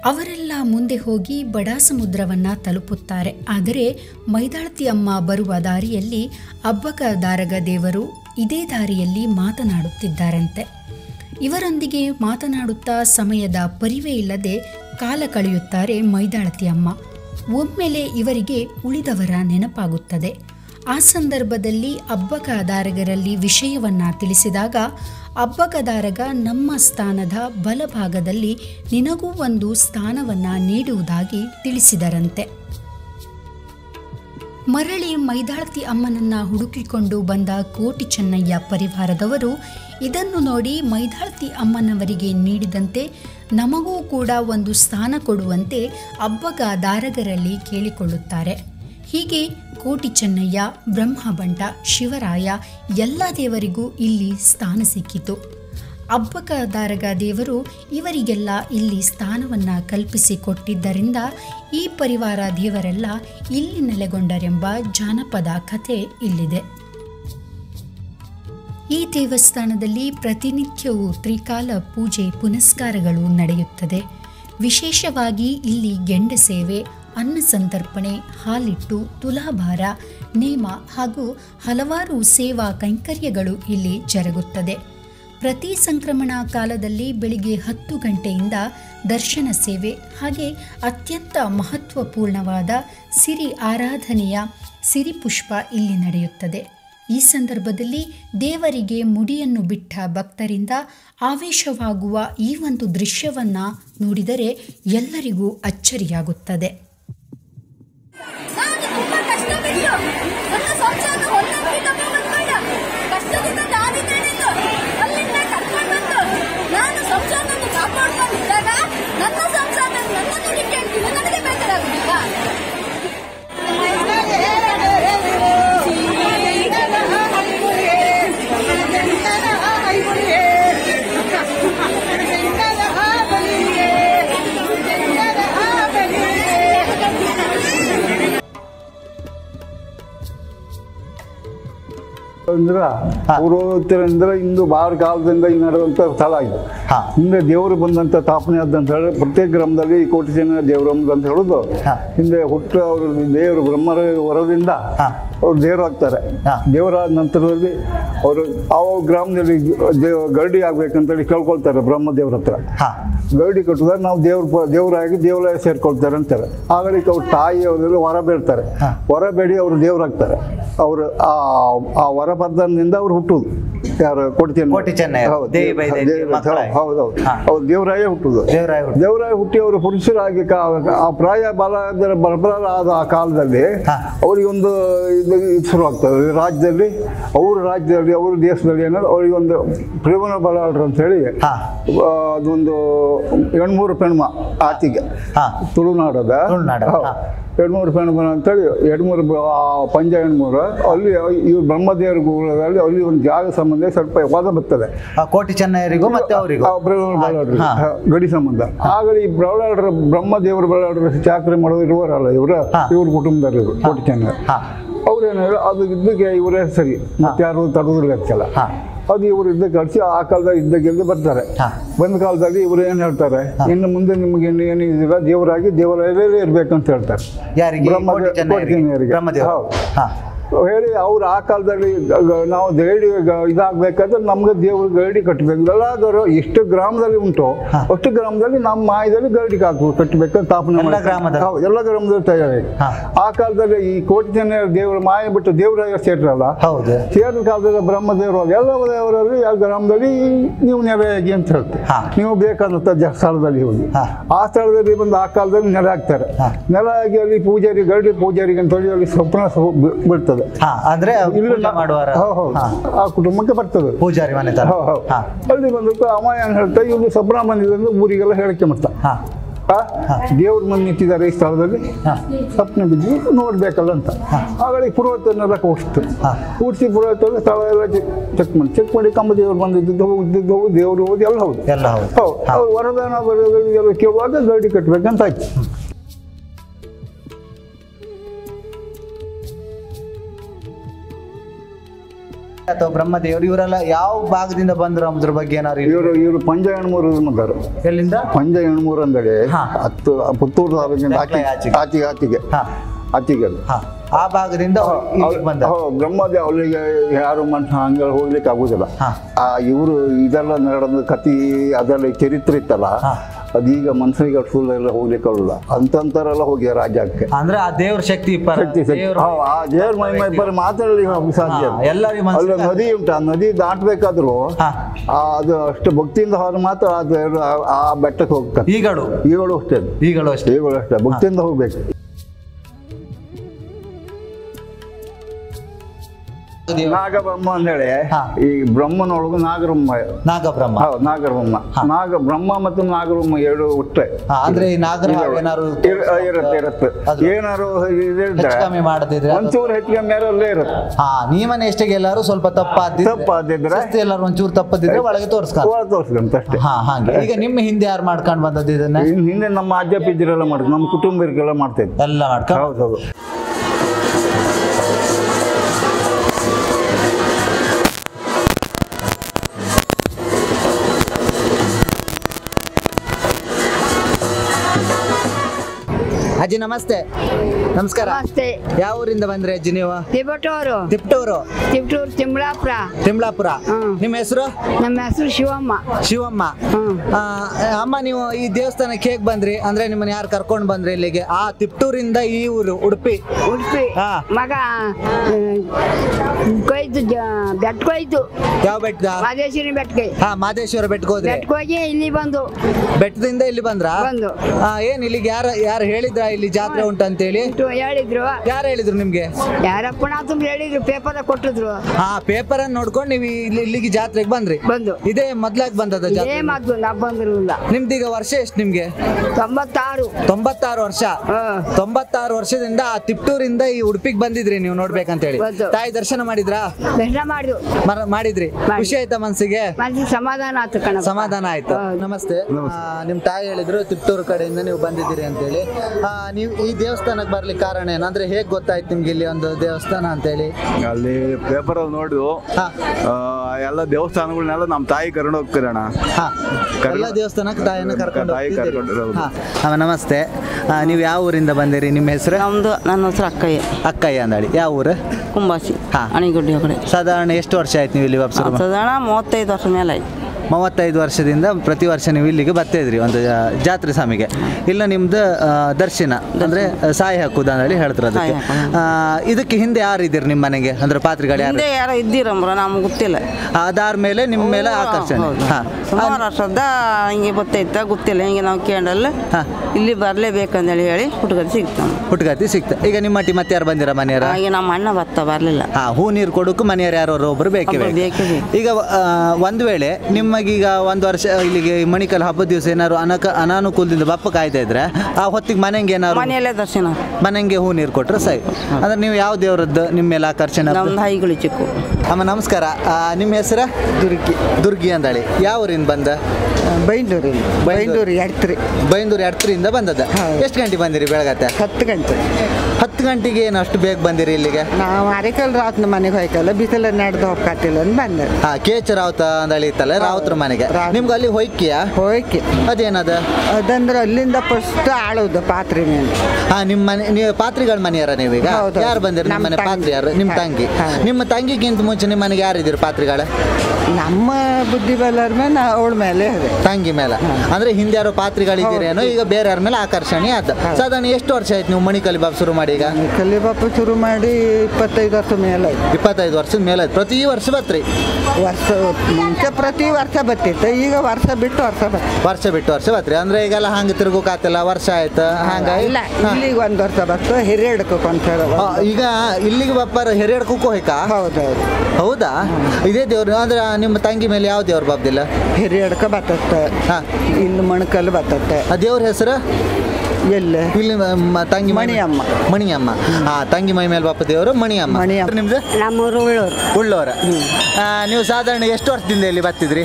ಅವರೆಲ್ಲ ಮುಂದೆ ಹೋಗಿ ಬಡ ಸಮುದ್ರವನ್ನ ತಲುಪುತ್ತಾರೆ. ಆದರೆ ಮೈದಾಳತಿ ಅಮ್ಮ ಬರುವ ದಾರಿಯಲ್ಲಿ ಅಬ್ಬಕ ದಾರಗ ದೇವರು ಇದೇ ದಾರಿಯಲ್ಲಿ ಮಾತನಾಡುತ್ತಿದ್ದಾರಂತೆ. ಇವರೊಂದಿಗೆ ಮಾತನಾಡುತ್ತಾ ಸಮಯದ ಪರಿವೇ ಇಲ್ಲದೆ ಕಾಲ ಕಳೆಯುತ್ತಾರೆ ಮೈದಾಳತಿ ಅಮ್ಮ ಒಮ್ಮೆಲೆ ಇವರಿಗೆ ಉಳಿದವರ ನೆನಪಾಗುತ್ತದೆ. ಆ ಸಂದರ್ಭದಲ್ಲಿ ಅಬ್ಬಗದಾರಗರಲ್ಲಿ ವಿಷಯವನ್ನ ತಿಳಿಸಿದಾಗ ಅಬ್ಬಗದಾರಗ ನಮ್ಮ ಸ್ಥಾನದ ಬಲಭಾಗದಲ್ಲಿ ನಿನಗೂ ಒಂದು ಸ್ಥಾನವನ್ನ ನೀಡುವುದಾಗಿ ತಿಳಿಸಿದರಂತೆ. ಮರಳಿ ಮೈದಾಳತಿ ಅಮ್ಮನನ್ನ ಹುಡುಕಿಕೊಂಡು ಬಂದ ಕೋಟಿ ಚೆನ್ನಯ್ಯ ಪರಿವಾರದವರು ಇದನ್ನು ನೋಡಿ ಮೈದಾಳತಿ ಅಮ್ಮನವರಿಗೆ ನೀಡಿದಂತೆ ನಮಗೂ ಕೂಡ ಒಂದು ಸ್ಥಾನ ಕೊಡುವಂತೆ ಅಬ್ಬಗ ದಾರಗರಲ್ಲಿ ಕೇಳಿಕೊಳ್ಳುತ್ತಾರೆ. ಹೀಗೆ ಕೋಟಿ ಚೆನ್ನಯ್ಯ ಬ್ರಹ್ಮಬಂಟ ಶಿವರಾಯ ಎಲ್ಲ ದೇವರಿಗೂ ಇಲ್ಲಿ ಸ್ಥಾನ ಸಿಕ್ಕಿತು. ಅಬ್ಬಕದಾರಗ ದೇವರು ಇವರಿಗೆಲ್ಲ ಇಲ್ಲಿ ಸ್ಥಾನವನ್ನು ಕಲ್ಪಿಸಿಕೊಟ್ಟಿದ್ದರಿಂದ ಈ ಪರಿವಾರ ದೇವರೆಲ್ಲ ಇಲ್ಲಿ ನೆಲೆಗೊಂಡರೆಂಬ ಜಾನಪದ ಕಥೆ ಇಲ್ಲಿದೆ. ಈ ದೇವಸ್ಥಾನದಲ್ಲಿ ಪ್ರತಿನಿತ್ಯವೂ ತ್ರಿಕಾಲ ಪೂಜೆ ಪುನಸ್ಕಾರಗಳು ನಡೆಯುತ್ತದೆ. ವಿಶೇಷವಾಗಿ ಇಲ್ಲಿ ಗೆಂಡ ಸೇವೆ ಅನ್ನ ಸಂತರ್ಪಣೆ, ಹಾಲಿಟ್ಟು, ತುಲಾಭಾರ, ನೇಮ ಹಾಗೂ ಹಲವಾರು ಸೇವಾ ಕೈಂಕರ್ಯಗಳು ಇಲ್ಲಿ ಜರುಗುತ್ತದೆ. ಪ್ರತಿ ಸಂಕ್ರಮಣ ಕಾಲದಲ್ಲಿ ಬೆಳಿಗ್ಗೆ ಹತ್ತು ಗಂಟೆಯಿಂದ ದರ್ಶನ ಸೇವೆ, ಹಾಗೆ ಅತ್ಯಂತ ಮಹತ್ವಪೂರ್ಣವಾದ ಸಿರಿ ಆರಾಧನೆಯ ಸಿರಿಪುಷ್ಪ ಇಲ್ಲಿ ನಡೆಯುತ್ತದೆ. ಈ ಸಂದರ್ಭದಲ್ಲಿ ದೇವರಿಗೆ ಮುಡಿಯನ್ನು ಬಿಟ್ಟ ಭಕ್ತರಿಂದ ಆವೇಶವಾಗುವ ಈ ಒಂದು ದೃಶ್ಯವನ್ನು ನೋಡಿದರೆ ಎಲ್ಲರಿಗೂ ಅಚ್ಚರಿಯಾಗುತ್ತದೆ ನಾನು ತುಂಬಾ ಕಷ್ಟಪಟ್ಟು ನನ್ನ ಸಂಸಾರ ಹೊಂದಾಣಿಕೆ ತಗೊಂಡ್ಬೇಡ ಕಷ್ಟದಿಂದ ನಾನು ಸಂಸಾರವನ್ನು ಕಾಪಾಡ್ಕೊಂಡಿದ್ದಾಗ ನನ್ನ ಅಂದ್ರೆ ಪೂರ್ವೋತ್ತರದಿಂದ ಇಂದು ಭಾರ ಕಾಲದಿಂದ ನಡೆದಂತ ಸ್ಥಳ ಇದು ಹಾ. ಹಿಂದೆ ದೇವರು ಬಂದಂತ ತಾಪನೆ ಆದಂತ ಹೇಳಿ ಪ್ರತ್ಯೇಕ ಗ್ರಾಮದಲ್ಲಿ ಈ ಕೋಟಿ ಜನ ದೇವರು ಅಂತ ಹೇಳುದು. ಹಿಂದೆ ಹುಟ್ಟು ಅವರು ದೇವರು ಬ್ರಹ್ಮರ ವರದಿಂದ. ಅವ್ರು ದೇವರು ಆಗ್ತಾರೆ. ದೇವರಾದ ನಂತರದಲ್ಲಿ ಅವರು ಆ ಗ್ರಾಮದಲ್ಲಿ ದೇವ ಗರಡಿ ಆಗ್ಬೇಕಂತೇಳಿ ಕೇಳ್ಕೊಳ್ತಾರೆ ಬ್ರಹ್ಮ ದೇವ್ರ ಹತ್ರ. ಹಾ. ಗರಡಿ ಕಟ್ಟಿದಾಗ ನಾವು ದೇವ್ರ ದೇವರಾಗಿ ದೇವಾಲಯ ಸೇರ್ಕೊಳ್ತಾರೆ ಅಂತಾರೆ. ಆಗಲಿಕ್ಕೆ ಅವ್ರ ತಾಯಿ ಅವರೆಲ್ಲ ವರ ಬೇಡ್ತಾರೆ. ವರ ಬೇಡಿ ಅವರು ದೇವರಾಗ್ತಾರೆ ಅವರು ಆ ಆ ವರ ಬರ್ಧನದಿಂದ ಅವ್ರು ಹುಟ್ಟುದು ಯಾರು ಕೊಡ್ತೀನಿ. ಹೌದೌದು. ಅವ್ರು ದೇವರಾಯ ಹುಟ್ಟುದು ದೇವರಾಯ ದೇವರಾಯ ಹುಟ್ಟಿ ಅವರು ಪುರುಷರಾಗಿ ಆ ಪ್ರಾಯ ಬಾಲ ಬರಬರ ಆದ ಆ ಕಾಲದಲ್ಲಿ. ಅವರಿಗೊಂದು ಇದು ಶುರು ಆಗ್ತದೆ ರಾಜ್ಯದಲ್ಲಿ ಅವ್ರ ರಾಜ್ಯದಲ್ಲಿ ಅವ್ರ ದೇಶದಲ್ಲಿ ಏನಾದ್ರು ಅವರಿಗೊಂದು ಪ್ರೇಮನ ಬಲಾಢ್ರು ಅಂತ ಹೇಳಿ ಅದೊಂದು ಹೆಣ್ಮೂರು ಪೆಣ್ಮ ಆತಿಗೆ. ಹಾ. ತುಳುನಾಡದ. ಹೌದು. ಎಡ್ಮೂರು ಪೆಣ್ಮ ಅಂತೇಳಿ ಎಡ್ಮೂರು ಪಂಜ ಎಣ್ಮೂರು ಅಲ್ಲಿ ಇವ್ರು ಬ್ರಹ್ಮದೇವರ ಗುರುಗಳಲ್ಲಿ ಅಲ್ಲಿ ಒಂದು ಜಾಗ ಸಂಬಂಧ ಸ್ವಲ್ಪ ವಾದ ಬರ್ತದೆ. ಕೋಟಿ ಚೆನ್ನೈರಿಗೂ ಮತ್ತೆ ಅವರಿಗೂ. ಗಡಿ ಸಂಬಂಧ. ಆಗಲಿ ಈ ಬ್ರಹ್ಮಾಡ್ರ ಬ್ರಹ್ಮದೇವರು ಬಲಾಢ್ರ ಚಾಕ್ರಿ ಮಾಡೋದು ಇರುವರಲ್ಲ ಇವರು. ಇವ್ರ ಕುಟುಂಬದಲ್ಲಿ ಇವರು ಕೋಟಿ ಚೆನ್ನೈ ಅವ್ರೇನು ಹೇಳಿ ಅದು ಇದ್ದಕ್ಕೆ ಇವರೇ ಸರಿ ಮತ್ತೆ ಯಾರು ತಡೆದಿಲ್ಲ ಅದಕ್ಕೆಲ್ಲ. ಅದು ಇವರು ಇದ್ದ ಕಳಿಸಿ ಆ ಕಾಲದಲ್ಲಿ ಗೆಲ್ಲದೆ ಬರ್ತಾರೆ. ಬಂದ ಕಾಲದಲ್ಲಿ ಇವರು ಏನು ಹೇಳ್ತಾರೆ? ಇನ್ನು ಮುಂದೆ ನಿಮಗೆ ಇನ್ನು ಏನು ಇದಿಲ್ಲ ದೇವರಾಗಿ ದೇವರಲ್ಲೇ ಅಂತ ಹೇಳ್ತಾರೆ. ಯಾರಿಗೆ? ಬ್ರಹ್ಮ ಹೇಳಿ ಅವ್ರು ಆ ಕಾಲದಲ್ಲಿ ನಾವು ಗೈಡಿ ಇದಾಗಬೇಕಾದ್ರೆ ನಮ್ಗೆ ದೇವ್ರ ಗರಡಿ ಕಟ್ಟಬೇಕು ಎಲ್ಲ ಎಷ್ಟು ಗ್ರಾಮದಲ್ಲಿ ಉಂಟು. ಅಷ್ಟು ಗ್ರಾಮದಲ್ಲಿ ನಮ್ಮ ಮಾಯದಲ್ಲಿ ಗರಡಿ ಹಾಕು ಕಟ್ಟಬೇಕಂತ ಸ್ಥಾಪನೆ ಎಲ್ಲ ಮಾಡಿ- ಗ್ರಾಮದಲ್ಲಿ? ಹೌದು ಎಲ್ಲ ಗ್ರಾಮದಲ್ಲಿ ತಯಾರಿ. ಆ ಕಾಲದಲ್ಲಿ ಈ ಕೋಟಿ ಜನ ದೇವರ ಮಾಯ ಬಿಟ್ಟು ದೇವ್ರ ಸೇರ್ರಲ್ಲ ಹೌದು. ಸೇರಿದ ಕಾಲದಲ್ಲಿ ಬ್ರಹ್ಮದೇವರು ಎಲ್ಲ ದೇವರಲ್ಲಿ ಆ ಗ್ರಾಮದಲ್ಲಿ ನೀವು ನೆರೆಯಾಗಿ ಅಂತ ಹೇಳ್ತೀವಿ ನೀವು ಬೇಕಾದಂಥ ಸ್ಥಳದಲ್ಲಿ ಹೋಗಿ. ಆ ಸ್ಥಳದಲ್ಲಿ ಬಂದು ಆ ಕಾಲದಲ್ಲಿ ನೆರೆ ಹಾಕ್ತಾರೆ ನೆರೆ ನೆಲ ಆಗಿ ಅಲ್ಲಿ ಪೂಜಾರಿ ಗರಡಿ ಪೂಜಾರಿಗೆ ಅಂತ ಹೇಳಿ ಅಲ್ಲಿ ಸ್ವಪ್ನ ಬಿಡ್ತದೆ ಬೀಳ್ತದೆ. ಹಾ ಅಂದ್ರೆ ಮಾಡುವಾರ. ಆ ಕುಟುಂಬಕ್ಕೆ ಬರ್ತದೆ. ಪೂಜಾರಿ ಮನೆ ತರ. ಅಲ್ಲಿ ಬಂದಕ್ಕೆ ಅವ ಏನು ಹೇಳ್ತಾ ಇವ್ರು ಅಂದ್ರೆ ಊರಿಗೆಲ್ಲ ಹೇಳಕ್ಕೆ ಮಾಡ್ತಾ. ಹಾ. ದೇವ್ರ ಮನೆ ನಿಂತಿದ್ದಾರೆ ಈ ಸ್ಥಳದಲ್ಲಿ. ಸಪ್ನೆ ಸ್ವಪ್ನ ಬಿದ್ದು ನೋಡ್ಬೇಕಲ್ಲ ಅಂತ. ಹಾಗಾಗಿ ಪುರೋಹಿತನೆಲ್ಲ ಕೂಡಿಸ್ತು. ಕೂಡಿಸಿ ಪುರೋಹಿತರು ಸ್ಥಳ ಎಲ್ಲ ಚೆಕ್ ಮಾಡಿ. ಚೆಕ್ ಮಾಡಿ ಕಂಬ ದೇವ್ರು ಬಂದಿದ್ದು ಇದ್ದಿದ್ದು ದೇವ್ರು ಹೋಗಿ ಎಲ್ಲ ಹೌದು ಎಲ್ಲ ಹೌದು. ವರದಾನ ಬರೋದು ಎಲ್ಲ ಕೇಳುವಾಗ ಗಾಡಿ ಕಟ್ಟಬೇಕಂತ ಆಯ್ತು. ಅಥವಾ ಬ್ರಹ್ಮದೇವರು ಇವರೆಲ್ಲ ಯಾವ ಭಾಗದಿಂದ ಬಂದ್ರು ಅದ್ರ ಬಗ್ಗೆ ಏನಾರು ಇವರು ಇವರು ಪಂಜ ಹೆಣ್ಮೂರು ಬಂದರು. ಎಲ್ಲಿಂದ? ಪಂಜ ಹೆಣ್ಮೂರು ಅಂದರೆ ಹಾ. ಹತ್ತು ಪುತ್ತೂರು ತಾಲೂಕಿನ ಆಚೆಗೆ. ಆಚೆಗೆ. ಆಚೆಗೆ. ಆ ಭಾಗದಿಂದ ಬ್ರಹ್ಮದೇವ ಅವಳಿಗೆ ಯಾರು ಮನುಷ್ಯ ಹಂಗ ಹೋಗ್ಲಿಕ್ಕೆ ಆಗುದಿಲ್ಲ. ಆ ಇವರು ಇದೆಲ್ಲ ನಡೆದ ಕತಿ ಅದೆಲ್ಲ ಚರಿತ್ರೆ ಇತ್ತಲ್ಲ. ಅದೀಗ ಮನುಷ್ಯನಿಗೆ ಫುಲ್ ಎಲ್ಲ ಹೋಗ್ಲಿಕ್ಕೆ ಅಲ್ಲ ಅಂತಂತಾರೆಲ್ಲ ಹೋಗಿ ರಾಜ್ಯಕ್ಕೆ. ಅಂದ್ರೆ ಆ ದೇವ್ರ ಶಕ್ತಿ ಶಕ್ತಿ ಆ ದೇವ್ರ ಮಹಿಮೆ ಬರೀ ಮಾತಾಡಲಿಕ್ಕೆ ಹೋಗಿ ಸಾಧ್ಯ ಎಲ್ಲರಿಗೂ ಅಲ್ಲಿ ನದಿ ಉಂಟು ಆ ನದಿ ದಾಟಬೇಕಾದ್ರೂ. ಅದು ಅಷ್ಟು ಭಕ್ತಿಯಿಂದ ಹೋದ್ರೆ ಮಾತ್ರ ಅದು ಆ- ಆ ಬೆಟ್ಟಕ್ಕೆ ಹೋಗ್ತಾರೆ ಈಗಳು ಈಗಳು ಅಷ್ಟೇ. ಈಗಳು ಅಷ್ಟೇ. ಈಗಳು ಅಷ್ಟೇ. ಭಕ್ತಿಯಿಂದ ಹೋಗ್ಬೇಕು. ನಾಗಬ್ರಹ್ಮ ಅಂತ ಹೇಳಿ ಈ ಬ್ರಹ್ಮನೊಳಗು ನಾಗಬ್ರಹ್ಮ ನಾಗಬ್ರಹ್ಮ. ಹೌದು ನಾಗಬ್ರಹ್ಮ ನಾಗ ಬ್ರಹ್ಮ ಮತ್ತು ನಾಗರಮ್ಮ ಎರಡು ಒಟ್ಟೆ ಅಂದ್ರೆ ನಾಗರ ಏನಾರು ಇರ್- ಇರುತ್ತೆ ಇರುತ್ತೆ ಏನಾರು ಹೆಚ್ಚು ಕಮ್ಮಿ ಮಾಡದಿದ್ರೆ ಒಂಚೂರು ಹೆಚ್ಚಿಗೆ ಅಲ್ಲೇ ಇರುತ್ತೆ. ಹಾ ನಿಯಮನ ಎಷ್ಟಿಗೆ ಎಲ್ಲಾರು ಸ್ವಲ್ಪ ತಪ್ಪಾದ ತಪ್ಪಾದಿದ್ರೆ? ಎಲ್ಲಾರು ಒಂಚೂರು ತಪ್ಪದಿದ್ರೆ ಒಳಗೆ ತೋರಿಸ್ಕ ಒಳ ತೋರಿಸ್ಕಂತ ಅಷ್ಟೇ. ಹಾ ಹಾಗೆ. ಈಗ ನಿಮ್ಮ ಹಿಂದೆ ಯಾರು ಮಾಡ್ಕೊಂಡು ಬಂದದ್ದು ಇದನ್ನ? ಹಿಂದೆ ನಮ್ಮ ಅಜ್ಜ ಪಿಜ್ಜರೆಲ್ಲ ಮಾಡಿದ್ರು ನಮ್ಮ ಕುಟುಂಬರಿಗೆಲ್ಲ ಮಾಡ್ತಾ ಇದ್ವಿ ಎಲ್ಲ ಮಾಡ್ಕೊಂಡು ಹೌದು ಹೌದು. ಅಜ್ಜಿ ನಮಸ್ತೆ. ನಮಸ್ಕಾರ. ನಮಸ್ತೆ. ಯಾವ ಊರಿಂದ ಬಂದ್ರಿ ಅಜ್ಜಿ ನೀವು? ತಿಬಟೂರು ತಿಪ್ಟೂರು ತಿಪ್ಟೂರು ತಿಮ್ಲಾಪುರ. ತಿಮ್ಲಾಪುರ. ನಿಮ್ಮ ಹೆಸರು? ನಮ್ಮ ಹೆಸರು ಶಿವಮ್ಮ. ಶಿವಮ್ಮ. ಆ, ಅಮ್ಮ ನೀವು ಈ ದೇವಸ್ಥಾನಕ್ಕೆ ಹೇಗ್ ಬಂದ್ರಿ? ಅಂದ್ರೆ ನಿಮ್ಮನ್ನ ಯಾರು ಕರ್ಕೊಂಡು ಬಂದ್ರಿ ಇಲ್ಲಿಗೆ? ಆ ತಿಪ್ಟೂರಿಂದ ಈ ಊರು ಉಡುಪಿ. ಉಡುಪಿ. ಹಾ. ಮಗ ಕೊಯ್ದು ಬೆಟ್ಟ ಕೊಯ್ದು. ಯಾವ ಬೆಟ್ಟದ ಮಾದೇಶ್ವರಿ ಬೆಟ್ಟಕ್ಕೆ ಹಾ ಮಾದೇಶ್ವರ ಬೆಟ್ಟಕ್ಕೆ ಹೋದ್ರಿ. ಇಲ್ಲಿ ಬಂದು. ಬೆಟ್ಟದಿಂದ ಇಲ್ಲಿ ಬಂದ್ರ? ಬಂದು. ಆ, ಏನ್ ಇಲ್ಲಿಗೆ ಯಾರು ಯಾರು ಹೇಳಿದ್ರ ಇಲ್ಲಿ ಜಾತ್ರೆ ಉಂಟು ಅಂತ ಹೇಳಿ ಹೇಳಿದ್ರು. ಯಾರು ಹೇಳಿದ್ರು ನಿಮ್ಗೆ? ಯಾರಪ್ಪನ ತುಂಬ ಹೇಳಿದ್ರು ಪೇಪರ್ ಕೊಟ್ಟಿದ್ರು. ಹಾ ಪೇಪರ್ ಅನ್ನ ನೋಡ್ಕೊಂಡು ನೀವು ಇಲ್ಲಿ ಇಲ್ಲಿಗೆ ಜಾತ್ರೆಗೆ ಬಂದ್ರಿ. ಬಂದು. ಇದೇ ಮೊದ್ಲಾಗಿ ಬಂದದ ಜಾತ್ರೆ? ನಾ ಬಂದಿರಲಿಲ್ಲ ನಿಮ್ದೀಗ ವರ್ಷ ಎಷ್ಟು ನಿಮ್ಗೆ? ತೊಂಬತ್ತಾರು. ತೊಂಬತ್ತಾರು ವರ್ಷ. ತೊಂಬತ್ತಾರು ವರ್ಷದಿಂದ ಆ ತಿಪ್ಟೂರಿಂದ ಈ ಉಡುಪಿಗೆ ಬಂದಿದ್ರಿ ನೀವು ನೋಡ್ಬೇಕಂತ ಹೇಳಿ ತಾಯಿ ದರ್ಶನ ಮಾಡಿದ್ರಾ? ದರ್ಶನ ಮಾಡಿದ್ರು ಮಾಡಿದ್ರಿ. ಮಾಡಿ. ಖುಷಿ ಆಯ್ತಾ ಮನ್ಸಿಗೆ? ಮನಸ್ಸಿಗೆ ಸಮಾಧಾನ ಆಯ್ತು ಕಣ ಸಮಾಧಾನ ಆಯ್ತು. ನಮಸ್ತೆ. ಆ, ನಿಮ್ ತಾಯಿ ಹೇಳಿದ್ರು ತಿಪ್ಟೂರು ಕಡೆಯಿಂದ ನೀವು ಬಂದಿದ್ದೀರಿ ಅಂತೇಳಿ. ಆ, ನೀವು ಈ ದೇವಸ್ಥಾನಕ್ಕೆ ಬರ್ಲಿಕ್ಕೆ ಕಾರಣ ಏನು? ಅಂದ್ರೆ ಹೇಗೆ ಗೊತ್ತಾಯ್ತು ನಿಮ್ಗೆ ಇಲ್ಲಿ ಒಂದು ದೇವಸ್ಥಾನ ಅಂತ ಹೇಳಿ ಅಲ್ಲಿ ಪೇಪರಲ್ಲಿ ನೋಡಿದ್ವು ಹಾ. ಆ, ಎಲ್ಲ ದೇವಸ್ಥಾನಗಳನ್ನೆಲ್ಲ ನಮ್ಮ ತಾಯಿ ಕರ್ಕೊಂಡು ಹೋಗ್ತಿರೋಣ ಹಾ. ಎಲ್ಲ ದೇವಸ್ಥಾನಕ್ಕೆ ತಾಯಿಯನ್ನು ಕರ್ಕೊಂಡು ತಾಯಿ ಕರ್ಕೊಂಡು ಹಾ. ಅಮ್ಮ ನಮಸ್ತೆ. ನೀವು ಯಾವ ಊರಿಂದ ಬಂದಿರಿ? ನಿಮ್ಮ ಹೆಸರು? ನಮ್ದು ನನ್ನ ಹೆಸರು ಅಕ್ಕಯ್ಯ. ಅಕ್ಕಯ್ಯ ಅಂದಾಳಿ. ಯಾವ ಊರು? ಕುಂಬಾಸಿ ಹಾ. ಅಣಿಗುಡ್ಡಿ ಕಡೆ ಸಾಧಾರಣ ಎಷ್ಟು ವರ್ಷ ಆಯ್ತು ನೀವು ಇಲ್ಲಿ ವಾಪಸ್ ಸಾಧಾರಣ ಮೂವತ್ತೈದು ವರ್ಷ ಮೇಲೆ ಆಯ್ತು. ಮೂವತ್ತೈದು ವರ್ಷದಿಂದ ಪ್ರತಿ ವರ್ಷ ನೀವು ಇಲ್ಲಿಗೆ ಬರ್ತಾ ಇದ್ರಿ ಒಂದು ಜಾತ್ರೆ ಸ್ವಾಮಿಗೆ. ಇಲ್ಲ ನಿಮ್ದು ದರ್ಶನ ಅಂದ್ರೆ ಸಾಯಿ ಹಾಕುದ ಅಂತೇಳಿ ಹೇಳ್ತಾರೆ ಅದಕ್ಕೆ. ಇದಕ್ಕೆ ಹಿಂದೆ ಯಾರು ಇದ್ದೀರಿ ನಿಮ್ಮ ಮನೆಗೆ? ಅಂದ್ರೆ ಪಾತ್ರಿಗಳು ಯಾರು? ಯಾರೋ ಇದ್ದೀರಂಬ್ರ ನಮ್ಗೆ ಗೊತ್ತಿಲ್ಲ. ಅದಾದ ಮೇಲೆ ನಿಮ್ಮ ಮೇಲೆ ಆಕರ್ಷಣೆ. ಸುಮಾರು ವರ್ಷದ ಹಿಂಗೆ ಗೊತ್ತೈತ ಗೊತ್ತಿಲ್ಲ. ಹಿಂಗೆ ನಾವು ಕೇಳಲ್ಲ. ಇಲ್ಲಿ ಬರಲೇಬೇಕಂದೇಳಿ ಹೇಳಿ ಸಿಗ್ತಾನೆ ಹುಟ್ಟುಗತಿ ಸಿಕ್ತ ಈಗ ನಿಮ್ಮ ಮಟ್ಟಿ ಮತ್ತೆ ಯಾರು ಬಂದಿರ ಮನೆಯರ ಈಗ ನಮ್ಮ ಅಣ್ಣ ಬತ್ತ ಬರಲಿಲ್ಲ. ಹಾ ಹೂ ನೀರು ಕೊಡೋಕ್ಕೂ ಮನೆಯವ್ರು ಯಾರೋ ಒಬ್ರು ಬೇಕು ಬೇಕೇ. ಈಗ ಒಂದ್ ವೇಳೆ ನಿಮಗೀಗ ಒಂದು ವರ್ಷ ಇಲ್ಲಿಗೆ ಮಣಿಕಲ್ ಹಬ್ಬದ ದಿವಸ ಏನಾದ್ರು ಅನಕ ಅನಾನುಕೂಲದಿಂದ ಬಪ್ಪ ಕಾಯ್ತಾ ಇದ್ರೆ ಆ ಹೊತ್ತಿಗೆ ಮನೆಗೆ ಏನಾದ್ರು ಮನೆಯಲ್ಲೇ ದರ್ಶನ. ಮನೆಗೆ ಹೂ ನೀರು ಕೊಟ್ರೆ ಸರಿ. ಅಂದ್ರೆ ನೀವು ಯಾವ ದೇವರದ್ದು ನಿಮ್ಮ ಮೇಲೆ ಆಕರ್ಷಣೆ ಹೈಗಳು ಚಿಕ್ಕು. ಅಮ್ಮ ನಮಸ್ಕಾರ. ಆ, ನಿಮ್ಮ ಹೆಸರ? ದುರ್ಗಿ. ದುರ್ಗಿ ಅಂದಾಳಿ. ಯಾವ ಊರಿಂದ ಬಂದ? ಬೈಂದೂರು. ಬೈಂದೂರು ಎಡ್ತ್ರಿ ಬೈಂದೂರು ಎಡ್ತ್ರಿಂದ ಬಂದದ ಎಷ್ಟು ಗಂಟೆ ಬಂದಿರಿ ಬೆಳಗತ್ತೆ? ಹತ್ತು ಗಂಟೆ. ಹತ್ತು ಗಂಟೆಗೆ ಏನು ಅಷ್ಟು ಬೇಗ ಬಂದಿರಿ ಇಲ್ಲಿಗೆ? ನಾವು ಅರೆಕಲ್ ರಾತ್ನ ಮನೆಗೆ ಹೋಯ್ಕಲ್ಲ ಬಿಸಿಲ ನಡೆದು ಹೋಗ್ಕತ್ತಿಲ್ಲ ಅಂತ ಬಂದೆ. ಹಾ ಕೇಚ ರಾವುತ ಅಂತ ಇತ್ತಲ್ಲ ರಾವತ್ರ ಮನೆಗೆ. ನಿಮ್ಗೆ ಅಲ್ಲಿ ಹೊಯ್ಕಿಯ? ಹೋಯ್ಕೆ. ಅದೇನದ? ಅದಂದ್ರೆ ಅಲ್ಲಿಂದ ಫಸ್ಟ್ ಆಳುದು ಪಾತ್ರೆ ಮೇಲೆ. ಹಾ ನಿಮ್ಮ ಮನೆ ನೀವು ಪಾತ್ರಿಗಳ ಮನೆಯಾರ ನೀವೀಗ. ಯಾರು ಬಂದಿರಿ ನಿಮ್ಮ ಮನೆ. ಪಾತ್ರಿ ಯಾರು ನಿಮ್ಮ. ತಂಗಿ. ನಿಮ್ಮ ತಂಗಿಗಿಂತ ಮುಂಚೆ ನಿಮ್ಮ ಮನೆಗೆ ಯಾರಿದ್ದೀರಿ ಪಾತ್ರಿಗಳ? ನಮ್ಮ ಬುದ್ಧಿ ಬಲ್ಲರ ಮೇಲೆ ಅವಳ ಮೇಲೆ ತಂಗಿ ಮೇಲೆ. ಅಂದ್ರೆ ಹಿಂದೆ ಯಾರೋ ಪಾತ್ರಿಗಳಿದ್ದೀರೇನೋ ಈಗ ಬೇರೆ ಯಾರ ಮೇಲೆ ಆಕರ್ಷಣೆ ಆದ. ಸಾಧಾರಣ ಎಷ್ಟು ವರ್ಷ ಆಯ್ತು ನೀವು ಮಣಿಕಲಿ ಬಾಬ್ ಶುರು ಮಾಡಿ ಈಗ ಕಲ್ಲಿ ಬಾಪು ಶುರು ಮಾಡಿ ಇಪ್ಪತ್ತೈದು ವರ್ಷ ಮೇಲೆ ಆಯ್ತು ಇಪ್ಪತ್ತೈದು ವರ್ಷದ ಮೇಲೆ ಆಯ್ತು ಪ್ರತಿ ವರ್ಷ ಬತ್ರಿ ವರ್ಷ ಮುಂಚೆ ಪ್ರತಿ ವರ್ಷ ಬತ್ತಿತ್ತು ಈಗ ವರ್ಷ ಬಿಟ್ಟು ವರ್ಷ ಬತ್ತ ವರ್ಷ ಬಿಟ್ಟು ವರ್ಷ ಬತ್ರಿ ಅಂದ್ರೆ ಈಗೆಲ್ಲ ಹಂಗೆ ತಿರುಗೋಕಾತಿಲ್ಲ ವರ್ಷ ಆಯ್ತು? ಹಂಗ ಇಲ್ಲ ಇಲ್ಲಿಗೆ ಒಂದು ವರ್ಷ ಬರ್ತು ಹಿರಿಯಡ್ಕು ಅಂತ ಈಗ ಇಲ್ಲಿಗೆ ಬಪ್ಪಾರ ಹಿರಿಯಡ್ಕು ಹೋಯ್ಕ? ಹೌದೌದು ಹೌದಾ. ಇದೇ ದೇವ್ರು ಅಂದ್ರೆ ನಿಮ್ಮ ತಂಗಿ ಮೇಲೆ ಯಾವ ದೇವ್ರು ಬಾಬ್ದಿಲ್ಲ ಹಿರಿಯಡ್ಕ ಬತ್ತತ್ತ. ಹಾ. ಇಲ್ಲಿ ಮಣಕಲ್ ಬತ್ತತ್ತೆ. ಆ ದೇವ್ರ ಹೆಸರು? ಎಲ್ಲ? ಇಲ್ಲಿ ತಂಗಿ ಮೈ- ಮಣಿಯಮ್ಮ. ಮಣಿಯಮ್ಮ. ಹಾ ತಂಗಿ ಮೈ ಮೇಲೆ ಬಾಪ ದೇವರು ಮಣಿಯಮ್ಮ. ಮಣಿಯಮ್ಮ. ನಿಮ್ದು? ನಮ್ಮೂರು ಉಳ್ಳೂರು. ಉಳ್ಳೋರ. ನೀವು ಸಾಧಾರಣ ಎಷ್ಟು ವರ್ಷದಿಂದ ಇಲ್ಲಿ ಬರ್ತಿದ್ರಿ?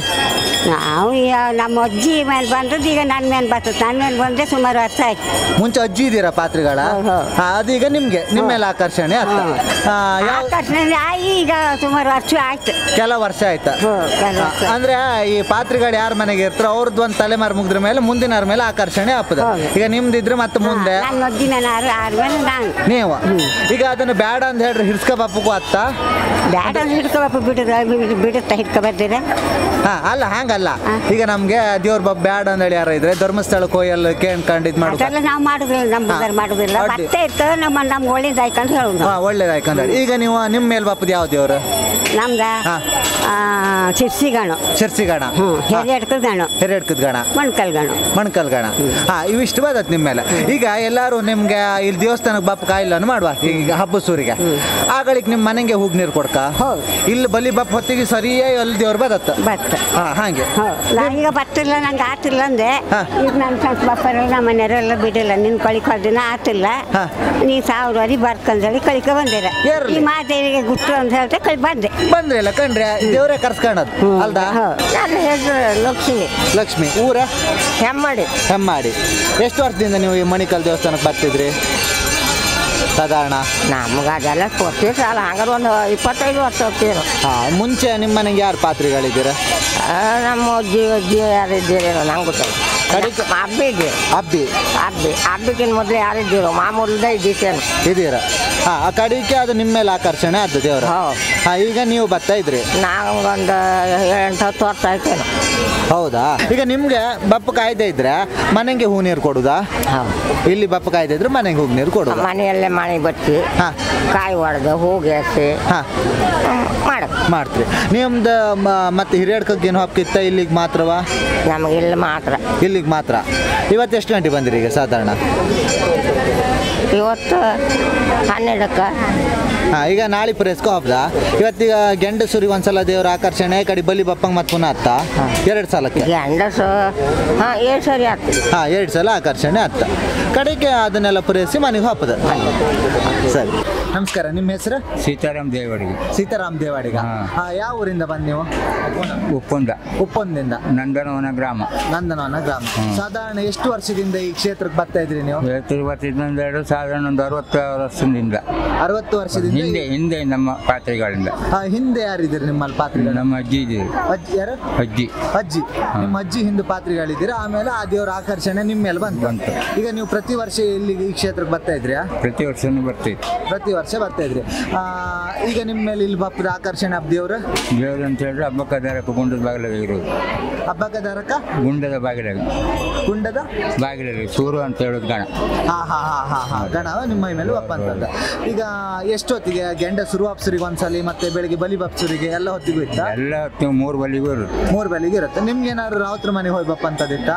ನಾವು ಯಾ- ನಮ್ಮ ಅಜ್ಜಿ ಮೇಲೆ ಬಂದದ್ದು ಈಗ ನನ್ನ ಮೇಲೆ ಬರ್ತದೆ. ನನ್ನ ಮೇಲೆ ಬಂದ್ರೆ ಸುಮಾರು ವರ್ಷ ಆಯ್ತು. ಮುಂಚೆ ಅಜ್ಜಿ ಇದ್ದೀರಾ ಪಾತ್ರೆಗಳ? ಹೌದು, ಹೌದು. ಆ, ಅದೀಗ ನಿಮ್ಗೆ. ನಿಮ್ಮ ಮೇಲೆ ಆಕರ್ಷಣೆ ಯಾವ ಆಕರ್ಷಣೆ ಆಗಿ ಈಗ ಸುಮಾರು ವರ್ಷ ಆಯ್ತು. ಕೆಲ ವರ್ಷ ಆಯ್ತಾ? ಹ್ಮ್, ಕೆಲ ವರ್ಷ. ಅಂದ್ರೆ ಈ ಪಾತ್ರೆಗಳು ಯಾರ ಮನೆಗೆ ಇರ್ತಾರೋ ಅವ್ರದ್ದು ಒಂದು ತಲೆಮಾರು ಮುಗಿದ್ರ ಮೇಲೆ ಮುಂದಿನ ಮೇಲೆ ಆಕರ್ಷಣೆ ಆಗ್ತದೆ. ಹೌದು. ಈಗ ನಿಮ್ದಿದ್ರೆ ಮತ್ತೆ ಮುಂದೆ? ನೀವು? ಈಗ ಅದನ್ನ ಬ್ಯಾಡ ಅಂತ ಹೇಳ್ರಿ ಹಿಡ್ಸ್ಕೊ ಬಪ್ಪಗೂ ಅತ್ತ? ಬ್ಯಾಡ ಹಿಡ್ಕೊಬೇಕು ಬಿಡುದ ಬಿಡುತ್ತಾ ಹಿಡ್ಕೊ ಬರ್ತೀರ? ಹಾ ಅಲ್ಲ ಹಂಗಲ್ಲ. ಈಗ ನಮ್ಗೆ ದೇವ್ರ ಬಾಬ್ ಬ್ಯಾಡ ಹೇಳಿ ಯಾರ ಇದ್ರೆ ಧರ್ಮಸ್ಥಳ ಹೋಗಿ ಎಲ್ಲ ಕೇಳ್ಕೊಂಡು ಇದು ಮಾಡೋದು ಅದೆಲ್ಲ ನಾವು ಮಾಡುದಿಲ್ಲ ನಮ್ಮ ಮಾಡುದಿಲ್ಲ. ಮತ್ತೆ ಇತ್ತು ನಮ್ಮ ನಮ್ಗೆ ಒಳ್ಳೇದಾಯ್ಕಂತ ಹೇಳುದು. ಹಾ ಒಳ್ಳೇದಾಯ್ಕಂದೇಳಿ ಈಗ ನೀವು ನಿಮ್ಮ ಮೇಲ್ ಬಾಪದ ಯಾವ ದೇವ್ರು? ನಮ್ದ. ಶಿರ್ಸಿಗಣು. ಶಿರ್ಸಿಗಣ. ಮಣ್ಕಲ್ ಗಣು ಮಣ್ಕಲ್ ಗಣ ಹಾ ಇವಿಷ್ಟು ಬದತ್ ನಿಮ್ಮ ಮೇಲೆ. ಈಗ ಎಲ್ಲಾರು ನಿಮ್ಗೆ ಇಲ್ಲಿ ದೇವಸ್ಥಾನಕ್ಕೆ ಬಾಪ ಕಾಯಿಲ್ಲನು ಮಾಡುವ ಈಗ ಹಬ್ಬ ಸೂರಿಗೆ. ಆಗಳಿಗೆ ನಿಮ್ಮ ಮನೆಗೆ ಹೋಗಿ ನೀರು ಕೊಡ್ಕ. ಇಲ್ಲಿ ಬಲಿ ಬಾಪ ಹೊತ್ತಿಗೆ ಸರಿಯೇ ಅಲ್ಲಿ ದೇವ್ರು ಬದತ್ತ ಬತ್ತ ಹಾ ಹಾಗೆ. ಈಗ ಬತ್ತಿಲ್ಲ ಬರ್ತಿಲ್ಲ ನಂಗೆ ಆತಿಲ್ಲ ಅಂದೆ. ಈಗ ನನ್ನ ಫ್ರೆಂಡ್ಸ್ ಬಪ್ಪರೆಲ್ಲ ನಮ್ಮ ಮನೆಯವರೆಲ್ಲ ಬಿಡಿಲ್ಲ. ನಿನ್ನ ಕಳಿಕ ದಿನ ಆತಿಲ್ಲ. ನೀ ನೀ ಬರ್ತ ಬರ್ಕಂದೇಳಿ ಕಳಿಕ ಬಂದಿರ. ಈ ಮಾದೇವಿಗೆ ಗುಟ್ಟು ಅಂತ ಹೇಳ್ತಾ ಕಳಿ ಬಂದೆ. ಬಂದ್ರಿ ಅಲ್ಲ ಕಣ್ರಿ ದೇವ್ರೆ ಕರ್ಸ್ಕೊಂಡದ್ ಅಲ್ದಾ? ನನ್ನ ಹೆಸರು ಲಕ್ಷ್ಮಿ. ಲಕ್ಷ್ಮಿ ಊರ? ಹೆಮ್ಮಾಡಿ. ಹೆಮ್ಮಾಡಿ. ಎಷ್ಟು ವರ್ಷದಿಂದ ನೀವು ಈ ಮಣಿಕಲ್ ದೇವಸ್ಥಾನಕ್ಕೆ ಬರ್ತಿದ್ರಿ? ಸಾಧಾರಣ? ನಮ್ಗೆ ಅದೆಲ್ಲ ಕೊಟ್ಟಿರ್ಸಲ್ಲ ಹಂಗಾರೆ ಒಂದು ಇಪ್ಪತ್ತೈದು ವರ್ಷ ಹೋಗ್ತೀರು ಹಾಂ ಮುಂಚೆ ನಿಮ್ಮ ಮನೆಗೆ ಯಾರು ಪಾತ್ರಿಗಳಿದ್ದೀರಾ? ನಮ್ಮ ಅಜ್ಜಿ ಅಜ್ಜಿ ಯಾರಿದ್ದೀರೇನೋ ನಂಗೆ ಗೊತ್ತಿಲ್ಲ ಹಬ್ಬ ಇದ್ದೀವಿ ಅಬ್ಬಿ. ಹಬ್ಬಿ ಹಬ್ಬಕ್ಕಿಂತ ಮೊದಲು ಯಾರಿದ್ದೀರೋ? ಮಾಮೂಲ್ದ ಇದ್ದೀತೇನು. ಇದೀರ ಹಾ ಆ ಕಡಿಕೆ ಅದು ನಿಮ್ಮ ಮೇಲೆ ಆಕರ್ಷಣೆ ಆದ್ದು ದೇವರು. ಹೌದು. ಹಾ ಈಗ ನೀವು ಬರ್ತಾ ಇದ್ರಿ. ನಾವೊಂದು ಎಂಟು ಹತ್ತು ವರ್ಷ ಆಯ್ತೇನು. ಹೌದಾ? ಈಗ ನಿಮ್ಗೆ ಬಪ್ಪ ಕಾಯ್ದೆ ಇದ್ರೆ ಮನೆಗೆ ಹೂ ನೀರು ಕೊಡುದಾ? ಇಲ್ಲಿ ಬಪ್ಪ ಕಾಯ್ದೆ ಇದ್ರೆ ಮನೆಗೆ ಹೋಗಿ ನೀರು ಕೊಡುದಾ? ಮನೆಯಲ್ಲೇ ಮನೆ ಬತ್ತಿ ಹಾ. ಕಾಯಿ ಹೊಡೆದು ಹೋಗಿ ಹಚ್ಚಿ ಹಾ. ಮಾಡಕ್ ಮಾಡ್ತೀರಿ. ನಿಮ್ದು ಮ- ಮತ್ತೆ ಹಿರಿಯಡ್ಕಕ್ಕೇನು ಹಕ್ಕಿತ್ತ ಇಲ್ಲಿಗೆ ಮಾತ್ರವಾ? ನಮಗೆ ಇಲ್ಲಿ ಮಾತ್ರ. ಇಲ್ಲಿಗೆ ಮಾತ್ರ? ಇವತ್ತು ಎಷ್ಟು ಗಂಟೆ ಬಂದಿರಿ ಈಗ ಸಾಧಾರಣ? ಇವತ್ತು ಹನ್ನೆರಡಕ್ಕೆ. ಹಾಂ ಈಗ ನಾಳೆ ಪ್ರೆಸ್ಕೋ ಹಬ್ಬದ ಇವತ್ತೀಗ ಗೆಂಡಸೂರಿ ಒಂದ್ಸಲ ದೇವರ ಆಕರ್ಷಣೆ ಕಡೆ ಬಲಿ ಬಪ್ಪಂಗೆ ಮತ್ತು ಪುನಃ ಅತ್ತ ಎರಡು ಸಲಕ್ಕೆ? ಗಂಡಸು ಹಾಂ ಎರಡು ಸರಿ ಆಗ್ತದೆ ಹಾಂ ಎರಡು ಸಲ ಆಕರ್ಷಣೆ ಅತ್ತ ಕಡೆಗೆ ಅದನ್ನೆಲ್ಲ ಪೂರೈಸಿ ಮನೆಗೆ ಹಬ್ಬದ ಸರಿ. ನಮಸ್ಕಾರ ನಿಮ್ಮ ಹೆಸರು? ಸೀತಾರಾಮ್ ದೇವಡಿಗೆ ಸೀತಾರಾಮ್ ದೇವಾಡಿಗ ಯಾವ ಊರಿಂದ ಬಂದ್ ನೀವು? ಉಪ್ಪುಂದ ಉಪ್ಪೊಂದಿಂದ. ನಂದನವನ ಗ್ರಾಮ. ನಂದನವನ ಗ್ರಾಮ. ಸಾಧಾರಣ ಎಷ್ಟು ವರ್ಷದಿಂದ ಈ ಕ್ಷೇತ್ರಕ್ಕೆ ಬರ್ತಾ ಇದ್ರಿ ನೀವು? ಎರಡು ಸಾಧಾರಣ ಒಂದು ಅರವತ್ತು ವರ್ಷದಿಂದ. ಅರವತ್ತು ವರ್ಷದಿಂದ ಹಿಂದೆ ಹಿಂದೆ ನಮ್ಮ ಪಾತ್ರೆಗಳಿಂದ. ಹಿಂದೆ ಯಾರಿದ್ದೀರಿ ನಿಮ್ಮಲ್ಲಿ ಪಾತ್ರೆಗಳು? ನಮ್ಮ ಅಜ್ಜಿ ಅಜ್ಜಿ ಯಾರು? ಅಜ್ಜಿ. ಅಜ್ಜಿ. ನಿಮ್ಮ ಅಜ್ಜಿ ಹಿಂದೆ ಪಾತ್ರಿಗಳಿದ್ದೀರಾ? ಆಮೇಲೆ ಆ ದೇವರ ಆಕರ್ಷಣೆ ನಿಮ್ಮ ಮೇಲೆ ಬಂತು. ಈಗ ನೀವು ಪ್ರತಿ ವರ್ಷ ಇಲ್ಲಿ ಈ ಕ್ಷೇತ್ರಕ್ಕೆ ಬರ್ತಾ ಇದ್ರಿ? ಪ್ರತಿ ವರ್ಷನೂ ಬರ್ತೀವಿ ಪ್ರತಿ ವರ್ಷ. ಬರ್ತಾ ಇದ್ರಿ. ಆ, ಈಗ ನಿಮ್ಮ ಮೇಲೆ ಇಲ್ಲಿ ಬಪ್ಪದ ಆಕರ್ಷಣೆ ಹಬ್ಬ ದೇವ್ರು? ಅಂತ ಹೇಳಿದ್ರೆ ಹಬ್ಬಕ್ಕ ದಾರಕ ಗುಂಡದ ಬಾಗಿಲಾಗ ಇರೋದು. ಹಬ್ಬಕ್ಕ ದಾರಕ ಗುಂಡದ ಬಾಗಿಲಾಗ ಗುಂಡದ? ಬಾಗಿಲಾಗ ಸೂರು ಅಂತ ಹೇಳೋದು ಗಣ. ಹಾ ಹಾ ಹಾ ಹಾ ಗಣ ನಿಮ್ಮ ಮೇಲೆ ಬಪ್ಪ ಅಂತ. ಈಗ ಎಷ್ಟೊತ್ತಿಗೆ ಗೆಂಡ ಸುರು ಅಪ್ಸರಿಗೆ ಒಂದ್ಸಲಿ ಮತ್ತೆ ಬೆಳಿಗ್ಗೆ ಬಲಿ ಬಪ್ಸರಿಗೆ ಎಲ್ಲ ಹೊತ್ತಿಗೂ ಇತ್ತ? ಎಲ್ಲ ಹೊತ್ತು ಮೂರು ಬಲಿಗೂ ಇರುತ್ತೆ ಮೂರು ಬಲಿಗೆ ಇರುತ್ತೆ. ನಿಮ್ಗೆ ಏನಾದ್ರು ರಾವತ್ರ ಮನೆ ಹೋಗಿ ಬಪ್ಪ ಅಂತದಿತ್ತ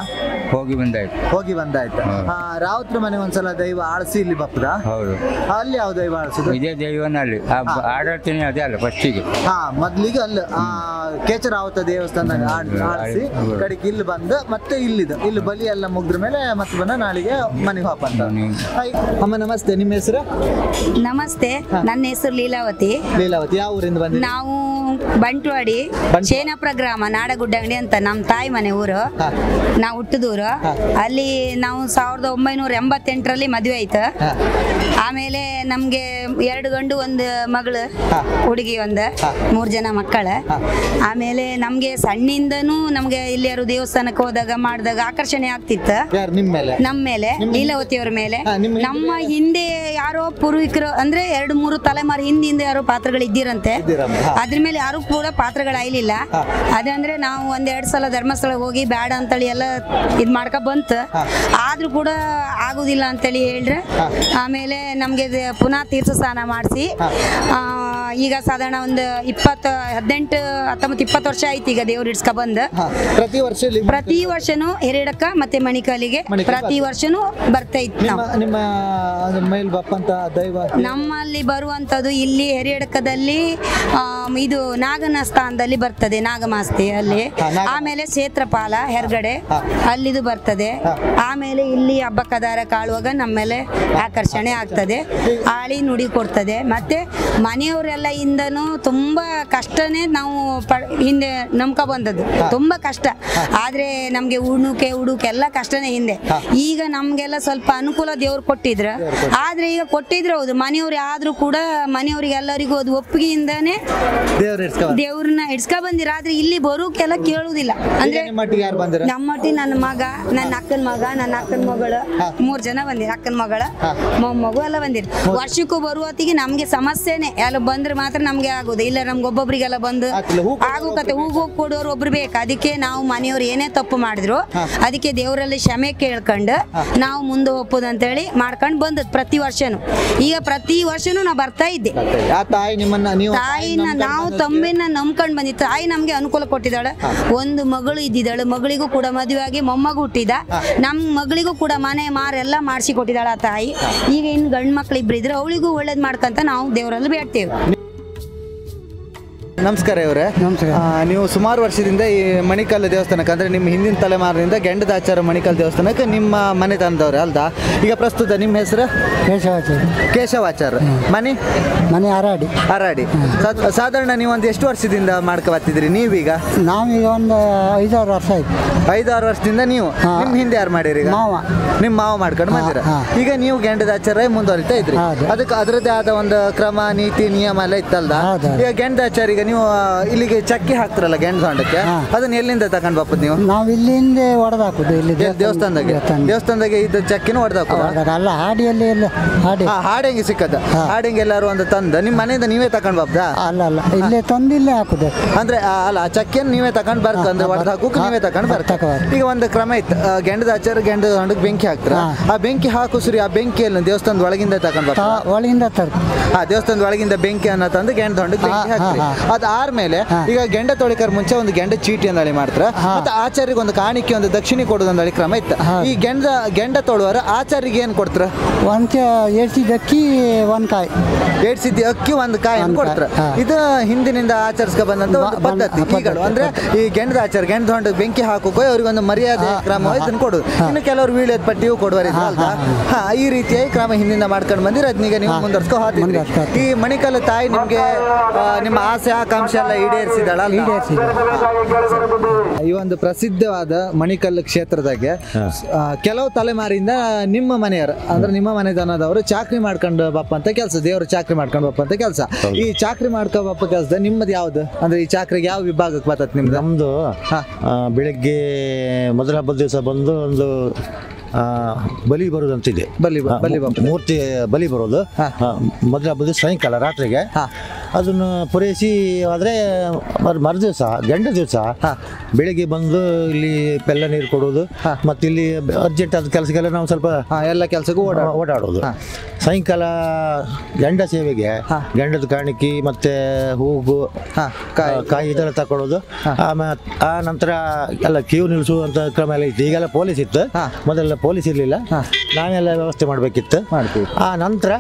ಹೋಗಿ ಬಂದಾಯ್ತು. ಹೋಗಿ ಬಂದಾಯ್ತು? ರಾವತ್ರ ಮನೆ ಒಂದ್ಸಲ ದೈವ ಆಳ್ಸಿ ಇಲ್ಲಿ ಬಪ್ಪದ ಹೌದು. ಅಲ್ಲಿ ಯಾವ ದೈವ ಇದೇ ದೇವನಲ್ಲಿ ಅಲ್ಲಿ ಆ ಬ- ಆಡಳ್ತೀನಿ ಅದೇ ಅಲ್ಲ ಫಸ್ಟಿಗೆ ಹಾ ಮೊದ್ಲಿಗೆ ಅಲ್ಲಿ ಆ ಕೇಚರಾವತ ದೇವಸ್ಥಾನ ಆಡಿಸಿ ಕಡೆಗೆ ಇಲ್ಲಿ ಬಂದು ಮತ್ತೆ ಇಲ್ಲಿದು. ಇಲ್ಲಿ ಬಲಿ ಎಲ್ಲ ಮುಗಿದ್ರ ಮೇಲೆ ಮತ್ತೆ ಬಂದ ನಾಳೆಗೆ ಮನೆಗೆ ವಾಪಸ್ ಅಮ್ಮ ನಮಸ್ತೆ ನಿಮ್ಮ ಹೆಸರು? ನಮಸ್ತೆ ನನ್ನ ಹೆಸರು ಲೀಲಾವತಿ. ಲೀಲಾವತಿ ಯಾವ ಊರಿಂದ ಬಂದ ನಾವು ಬಂಟ್ವಾಡಿ ಶೇನಾಪುರ ಗ್ರಾಮ ನಾಡಗುಡ್ಡಂಗಡಿ ಅಂತ ನಮ್ಮ ತಾಯಿ ಮನೆ ಊರು. ನಾವು ಹುಟ್ಟಿದೂರು. ಅಲ್ಲಿ ನಾವು ಸಾವಿರದ ಒಂಬೈನೂರ ಎಂಬತ್ತೆಂಟರಲ್ಲಿ ಮದುವೆ ಆಯ್ತು. ಆಮೇಲೆ ನಮಗೆ ಎರಡು ಗಂಡು ಒಂದು ಮಗಳು ಹುಡುಗಿ ಒಂದು ಮೂರು ಜನ ಮಕ್ಕಳ. ಆಮೇಲೆ ನಮ್ಗೆ ಸಣ್ಣಿಂದನೂ ನಮಗೆ ಇಲ್ಲಿ ಯಾರು ದೇವಸ್ಥಾನಕ್ಕೆ ಹೋದಾಗ ಮಾಡಿದಾಗ ಆಕರ್ಷಣೆ ಆಗ್ತಿತ್ತು. ನಿಮ್ಮ ಮೇಲೆ? ಲೀಲಾವತಿಯವರ ಮೇಲೆ. ನಮ್ಮ ಹಿಂದೆ ಯಾರೋ ಪೂರ್ವಿಕರು ಅಂದ್ರೆ ಎರಡು ಮೂರು ತಲೆಮಾರು ಹಿಂದಿಂದ ಯಾರೋ ಪಾತ್ರಗಳು ಇದ್ದಿರಂತೆ. ಅದ್ರ ಮೇಲೆ ಯಾರು ಕೂಡ ಪಾತ್ರಗಳಾಯ್ಲಿಲ್ಲ ಅದಂದ್ರೆ ನಾವು ಒಂದೆರಡು ಸಲ ಧರ್ಮಸ್ಥಳ ಹೋಗಿ ಬೇಡ ಅಂತೇಳಿ ಎಲ್ಲ ಇದ್ ಮಾಡ್ಕ ಬಂತು. ಆದ್ರೂ ಕೂಡ ಆಗುದಿಲ್ಲ ಅಂತೇಳಿ ಹೇಳ್ರೆ. ಆಮೇಲೆ ನಮ್ಗೆ ಪುನಃ ತೀರ್ಥ ಸ್ನಾನ ಮಾಡಿಸಿ ಈಗ ಸಾಧಾರಣ ಒಂದು ಇಪ್ಪತ್ತು ಹದಿನೆಂಟು ಹತ್ತೊಂಬತ್ತು ಇಪ್ಪತ್ತು ವರ್ಷ ಆಯ್ತು ಈಗ ದೇವ್ರು ಇಡ್ಸ್ಕ ಬಂದು. ಪ್ರತಿ ವರ್ಷ ಪ್ರತಿ ವರ್ಷನೂ ಹಿರೇಡಕ್ಕ ಮತ್ತೆ ಮಣಿಕಾಲಿಗೆ ಪ್ರತಿ ವರ್ಷನೂ ಬರ್ತಾ ಇತ್ತು ನಾವು. ನಿಮ್ಮ ದೈವ ನಮ್ಮಲ್ಲಿ ಬರುವಂತದ್ದು ಇಲ್ಲಿ ಹೆರಿಯಡಕದಲ್ಲಿ ಇದು ನಾಗನ ಸ್ಥಾನದಲ್ಲಿ ಬರ್ತದೆ ನಾಗಮಾಸ್ತಿ ಅಲ್ಲಿ. ಆಮೇಲೆ ಕ್ಷೇತ್ರಪಾಲ ಹೆರ್ಗಡೆ ಅಲ್ಲಿದು ಬರ್ತದೆ. ಆಮೇಲೆ ಇಲ್ಲಿ ಹಬ್ಬ ಕದಾರ ಕಾಳುವಾಗ ನಮ್ಮ ಮೇಲೆ ಆಕರ್ಷಣೆ ಆಗ್ತದೆ. ಆಳಿ ನುಡಿ ಕೊಡ್ತದೆ. ಮತ್ತೆ ಮನೆಯವರೆಲ್ಲ ಇಂದನೂ ತುಂಬಾ ಕಷ್ಟನೇ ನಾವು ಪ- ಹಿಂದೆ ನಂಬ್ಕೊ ಬಂದದ್ದು. ತುಂಬಾ ಕಷ್ಟ. ಆದ್ರೆ ನಮ್ಗೆ ಉಣುಕೆ ಉಡುಕೆ ಎಲ್ಲ ಕಷ್ಟನೇ ಹಿಂದೆ. ಈಗ ನಮ್ಗೆಲ್ಲ ಸ್ವಲ್ಪ ಅನುಕೂಲ ದೇವ್ರು ಕೊಟ್ಟಿದ್ರ. ಆದ್ರೆ ಈಗ ಕೊಟ್ಟಿದ್ರೆ ಹೌದು. ಮನೆಯವ್ರು ಆದ್ರೂ ಕೂಡ ಮನೆಯವ್ರಿಗೆ ಎಲ್ಲರಿಗೂ ಅದು ಒಪ್ಪಿಗೆಯಿಂದಾನೆ ದೇವ್ರನ್ನ ಇಡ್ಸ್ಕೊ ಬಂದಿರ. ಆದ್ರೆ ಇಲ್ಲಿ ಬರೋಕೆಲ್ಲ ಕೇಳುದಿಲ್ಲ. ಅಂದ್ರೆ ನಮ್ಮಟ್ಟಿ ನನ್ನ ಮಗ ನನ್ನ ಅಕ್ಕನ ಮಗ ನನ್ನ ಅಕ್ಕನ ಮಗಳು. ಮೂರ್ ಜನ ಬಂದಿರ ಅಕ್ಕನ ಮಗಳ. ಮಗು ಎಲ್ಲ ಬಂದಿರ. ವರ್ಷಕ್ಕೂ ಬರುವತ್ತಿಗೆ ನಮ್ಗೆ ಸಮಸ್ಯೆನೆ. ಎಲ್ಲ ಬಂದ್ರೆ ಮಾತ್ರ ನಮ್ಗೆ ಆಗೋದು. ಇಲ್ಲ ನಮ್ಗೆ ಒಬ್ಬೊಬ್ರಿಗೆಲ್ಲ ಬಂದು ಆಗು ಕತೆ ಹೂಗು ಕೊಡೋರು ಒಬ್ರು ಬೇಕು. ಅದಕ್ಕೆ ನಾವು ಮನೆಯವ್ರು ಏನೇ ತಪ್ಪು ಮಾಡಿದ್ರು ಅದಕ್ಕೆ ದೇವರಲ್ಲಿ ಕ್ಷಮೆ ಕೇಳ್ಕೊಂಡು ನಾವು ಮುಂದೆ ಅಂತ ಅಂತೇಳಿ ಮಾಡ್ಕೊಂಡು ಬಂದ ಪ್ರತಿ ವರ್ಷನು. ಈಗ ಪ್ರತಿ ವರ್ಷನು ನಾ ಬರ್ತಾ ಇದ್ದೆ. ತಾಯಿನ ನಾವು ತಮ್ಮಿನ ನಂಬ್ಕೊಂಡು ಬಂದಿತ್ತು ತಾಯಿ ನಮ್ಗೆ ಅನುಕೂಲ ಕೊಟ್ಟಿದ್ದಾಳೆ. ಒಂದು ಮಗಳು ಇದ್ದಿದ್ದಾಳೆ. ಮಗಳಿಗೂ ಕೂಡ ಮದುವೆ ಆಗಿ ಮೊಮ್ಮಗು ಹುಟ್ಟಿದ. ನಮ್ ಮಗಳಿಗೂ ಕೂಡ ಮನೆ ಮಾರೆಲ್ಲ ಮಾಡಿಸಿ ಕೊಟ್ಟಿದ್ದಾಳೆ ಆ ತಾಯಿ. ಈಗ ಇನ್ನು ಗಂಡು ಮಕ್ಳು ಇಬ್ರು ಇದ್ರೆ ಅವಳಿಗೂ ಒಳ್ಳೇದ್ ಮಾಡ್ಕಂತ ನಾವು ದೇವರಲ್ಲಿ ಬೇಡ್ತೇವೆ. ನಮಸ್ಕಾರ ಇವರೇ. ನೀವು ಸುಮಾರು ವರ್ಷದಿಂದ ಈ ಮಣಿಕಲ್ ದೇವಸ್ಥಾನಕ್ಕೆ ಅಂದ್ರೆ ನಿಮ್ಮ ಹಿಂದಿನ ತಲೆಮಾರಿನಿಂದ ಗೆಂಡದಾಚಾರ ಮಣಿಕಲ್ ದೇವಸ್ಥಾನಕ್ಕೆ ನಿಮ್ಮ ಮನೆ ತಂದವ್ರೆ ಅಲ್ದಾ? ಈಗ ಪ್ರಸ್ತುತ ನಿಮ್ಮ ಹೆಸರು? ಕೇಶವಾಚಾರ್ಯ. ಕೇಶವಾಚಾರ್ಯ. ಮನೆ? ಮನೆ ಅರಾಡಿ ಅರಾಡಿ ಸಾಧಾರಣ ನೀವು ಒಂದು ಎಷ್ಟು ವರ್ಷದಿಂದ ಮಾಡ್ಕೊ ಬರ್ತಿದ್ರಿ ನೀವೀಗ? ನಾವೀಗ ಒಂದು ಐದಾರು ವರ್ಷ ಆಯ್ತು. ಐದಾರು ವರ್ಷದಿಂದ ನೀವು? ನಿಮ್ಮ ಹಿಂದೆ ಯಾರು ಮಾಡಿರಿ ಈಗ? ಮಾವ. ನಿಮ್ಮ ಮಾವ ಮಾಡ್ಕೊಂಡು ಬಂದಿರ? ಈಗ ನೀವು ಗೆಂಡದಾಚಾರ ಮುಂದುವರಿತಾ ಇದ್ರಿ. ಅದಕ್ಕೆ ಅದರದ್ದೇ ಆದ ಒಂದು ಕ್ರಮ ನೀತಿ ನಿಯಮ ಎಲ್ಲ ಇತ್ತಲ್ದ? ಈಗ ಗೆಂಡದಾಚಾರ ಈಗ ನೀವು ಇಲ್ಲಿಗೆ ಚಕ್ಕಿ ಹಾಕ್ತಿರಲ್ಲ ಗೆಂಡ ಹೊಂಡಕ್ಕೆ ಅದನ್ನ ಎಲ್ಲಿಂದ ತಗೊಂಡ್ ಬಾಪದ್ ನೀವು? ನಾವು ಇಲ್ಲಿಂದ ಹೊಡೆದಾಕುದು ಇಲ್ಲಿ ದೇವಸ್ಥಾನದಾಗೆ? ದೇವಸ್ಥಾನದಾಗೆ ಇದ್ದ ಚಕ್ಕಿನ ಹೊಡೆದಾಕ ಅಲ್ಲ ಹಾಡಿಯಲ್ಲಿ ಎಲ್ಲ ಹಾಡಿ. ಹಾಡಂಗಿ ಸಿಕ್ಕದ? ಹಾಡಿ ಎಲ್ಲಾರು ಒಂದು ತಂದ ನಿಮ್ಮ ಮನೆಯಿಂದ ನೀವೇ ತಗೊಂಡ್ ಬಾಪ್ದ ಅಲ್ಲ ಅಲ್ಲ ಇಲ್ಲೇ ತಂದು ಇಲ್ಲೇ ಹಾಕುದು. ಅಂದ್ರೆ ಅಲ್ಲ ಆ ಚಕ್ಕಿಯನ್ನು ನೀವೇ ತಗೊಂಡ್ ಬರ್ತ ಅಂದ್ರೆ ಹಾಕೋಕೆ ನೀವೇ ತಗೊಂಡ್ ಬರ್ತ ಈಗ ಒಂದು ಕ್ರಮ ಇತ್ತು ಗೆಂಡದ ಆಚಾರ ಗೆಂಡದ ಹೊಂಡಕ್ಕೆ ಬೆಂಕಿ ಹಾಕ್ತಾರ? ಆ ಬೆಂಕಿ ಹಾಕು ಸುರಿ ಆ ಬೆಂಕಿಯಲ್ಲಿ ದೇವಸ್ಥಾನದ ಒಳಗಿಂದ ತಗೊಂಡ್ ಬರ್ತಾ ಒಳಗಿಂದ ತರ ಆ ದೇವಸ್ಥಾನದ ಒಳಗಿಂದ ಬೆಂಕಿ ಅನ್ನ ತಂದು ಗೆಂಡ ತೊಂಡು ಅದು ಆದ್ಮೇಲೆ ಈಗ ಗೆಂಡ ತೊಳಿಕರ್ ಮುಂಚೆ ಒಂದು ಗೆಂಡ ಚೀಟಿ ಅಂದಳಿ ಮಾಡ್ತಾರೆ. ಮತ್ತೆ ಆಚಾರ್ಯಗೆ ಒಂದು ಕಾಣಿಕೆ ಒಂದು ದಕ್ಷಿಣೆ ಕೊಡೋದು ಅಂದಳಿ ಕ್ರಮ ಇತ್ತು. ಈ ಗೆಂಡ ಗೆಂಡ ತೊಳುವರ ಆಚಾರ್ಯಗೆ ಏನು ಕೊಡ್ತಾರೆ? ಒಂಚ ಅಕ್ಕಿ ಒಂದ್ ಕಾಯಿ. ಏಡ್ಸಿದ್ದ ಅಕ್ಕಿ ಒಂದು ಕಾಯಿ ಕೊಡ್ತಾರೆ. ಇದು ಹಿಂದಿನಿಂದ ಆಚರಿಸ್ಕ ಬಂದಂತ ಪದ್ಧತಿ. ಈಗಳು ಅಂದ್ರೆ ಈ ಗೆಂಡದ ಆಚಾರ ಗೆಂಡ ತೊಂಡು ಬೆಂಕಿ ಹಾಕೋಕೆ ಅವ್ರಿಗೆ ಒಂದು ಮರ್ಯಾದೆ ಕ್ರಮ ಇದನ್ನು ಕೊಡುದು ಇನ್ನು ಕೆಲವರು ವೀಳ್ಯದ ಪಟ್ಟಿಯು ಕೊಡುವ ಹಾ ಈ ರೀತಿಯಾಗಿ ಕ್ರಮ ಹಿಂದಿಂದ ಮಾಡ್ಕೊಂಡು ಬಂದಿರ ಅದನ್ನೀಗ ನೀವು ಮುಂದುವರ್ಸ್ಕೊ ಹಾತಿದ್ರಿ. ಈ ಮಣಿಕಲ್ಲು ತಾಯಿ ನಿಮ್ಗೆ ನಿಮ್ಮ ಆಸೆ ಆಕಾಂಕ್ಷೆ ಎಲ್ಲ ಈಡೇರಿಸಿದಳ ಈ ಒಂದು ಪ್ರಸಿದ್ಧವಾದ ಮಣಿಕಲ್ಲು ಕ್ಷೇತ್ರದಾಗೆ ಕೆಲವು ತಲೆಮಾರಿಯಿಂದ ನಿಮ್ಮ ಮನೆಯವರು ಅಂದ್ರೆ ನಿಮ್ಮ ಮನೆತನದವರು ಚಾಕ್ರಿ ಮಾಡ್ಕೊಂಡು ಬಪ್ಪ ಅಂತ ಕೆಲಸ ದೇವರು ಚಾಕ್ರಿ ಮಾಡ್ಕೊಂಡು ಬಪ್ಪ ಅಂತ ಕೆಲಸ. ಈ ಚಾಕ್ರಿ ಮಾಡ್ಕೊಂಡು ಬಪ್ಪ ಕೆಲಸ ನಿಮ್ಮದು ಯಾವ್ದು? ಅಂದ್ರೆ ಈ ಚಾಕ್ರಿಗೆ ಯಾವ ವಿಭಾಗಕ್ಕೆ ಬರ್ತದೆ ನಿಮ್ದು? ನಮ್ದು ಬೆಳಿಗ್ಗೆ ಮೊದಲ ಹಬ್ಬದ ದಿವಸ ಬಂದು ಒಂದು ಬಲಿ ಬರೋದಂತಿದೆ. ಬಲಿ ಬಲಿ ಮೂರ್ತಿ ಬಲಿ ಬರೋದು. ಮೊದಲ ಸಾಯಂಕಾಲ ರಾತ್ರಿಗೆ ಅದನ್ನು ಪೂರೈಸಿ ಆದರೆ ಮರು ದಿವಸ ಗಂಡ ದಿವಸ ಬೆಳಿಗ್ಗೆ ಬಂದು ಇಲ್ಲಿ ಬೆಲ್ಲ ನೀರು ಕೊಡೋದು ಮತ್ತು ಇಲ್ಲಿ ಅರ್ಜೆಂಟ್ ಆದ ಕೆಲಸಕ್ಕೆಲ್ಲ ನಾವು ಸ್ವಲ್ಪ ಎಲ್ಲ ಕೆಲಸಕ್ಕೂ ಓಡಾ ಓಡಾಡೋದು. ಸಾಯಂಕಾಲ ಗಂಡ ಸೇವೆಗೆ ಗಂಡದ ಕಾಣಿಕೆ ಮತ್ತು ಹೂಗು ಕಾಯಿ. ಕಾಯಿ ಇದೆಲ್ಲ ತಗೊಳ್ಳೋದು ಆಮೇಲೆ ಆ ನಂತರ ಎಲ್ಲ ಕ್ಯೂ ನಿಲ್ಲಿಸುವಂಥ ಕ್ರಮ ಎಲ್ಲ ಇತ್ತು. ಈಗೆಲ್ಲ ಪೊಲೀಸ್ ಇತ್ತು. ಮೊದಲೆಲ್ಲ ಪೊಲೀಸ್ ಇರಲಿಲ್ಲ. ನಾವೆಲ್ಲ ವ್ಯವಸ್ಥೆ ಮಾಡಬೇಕಿತ್ತು. ಆ ನಂತರ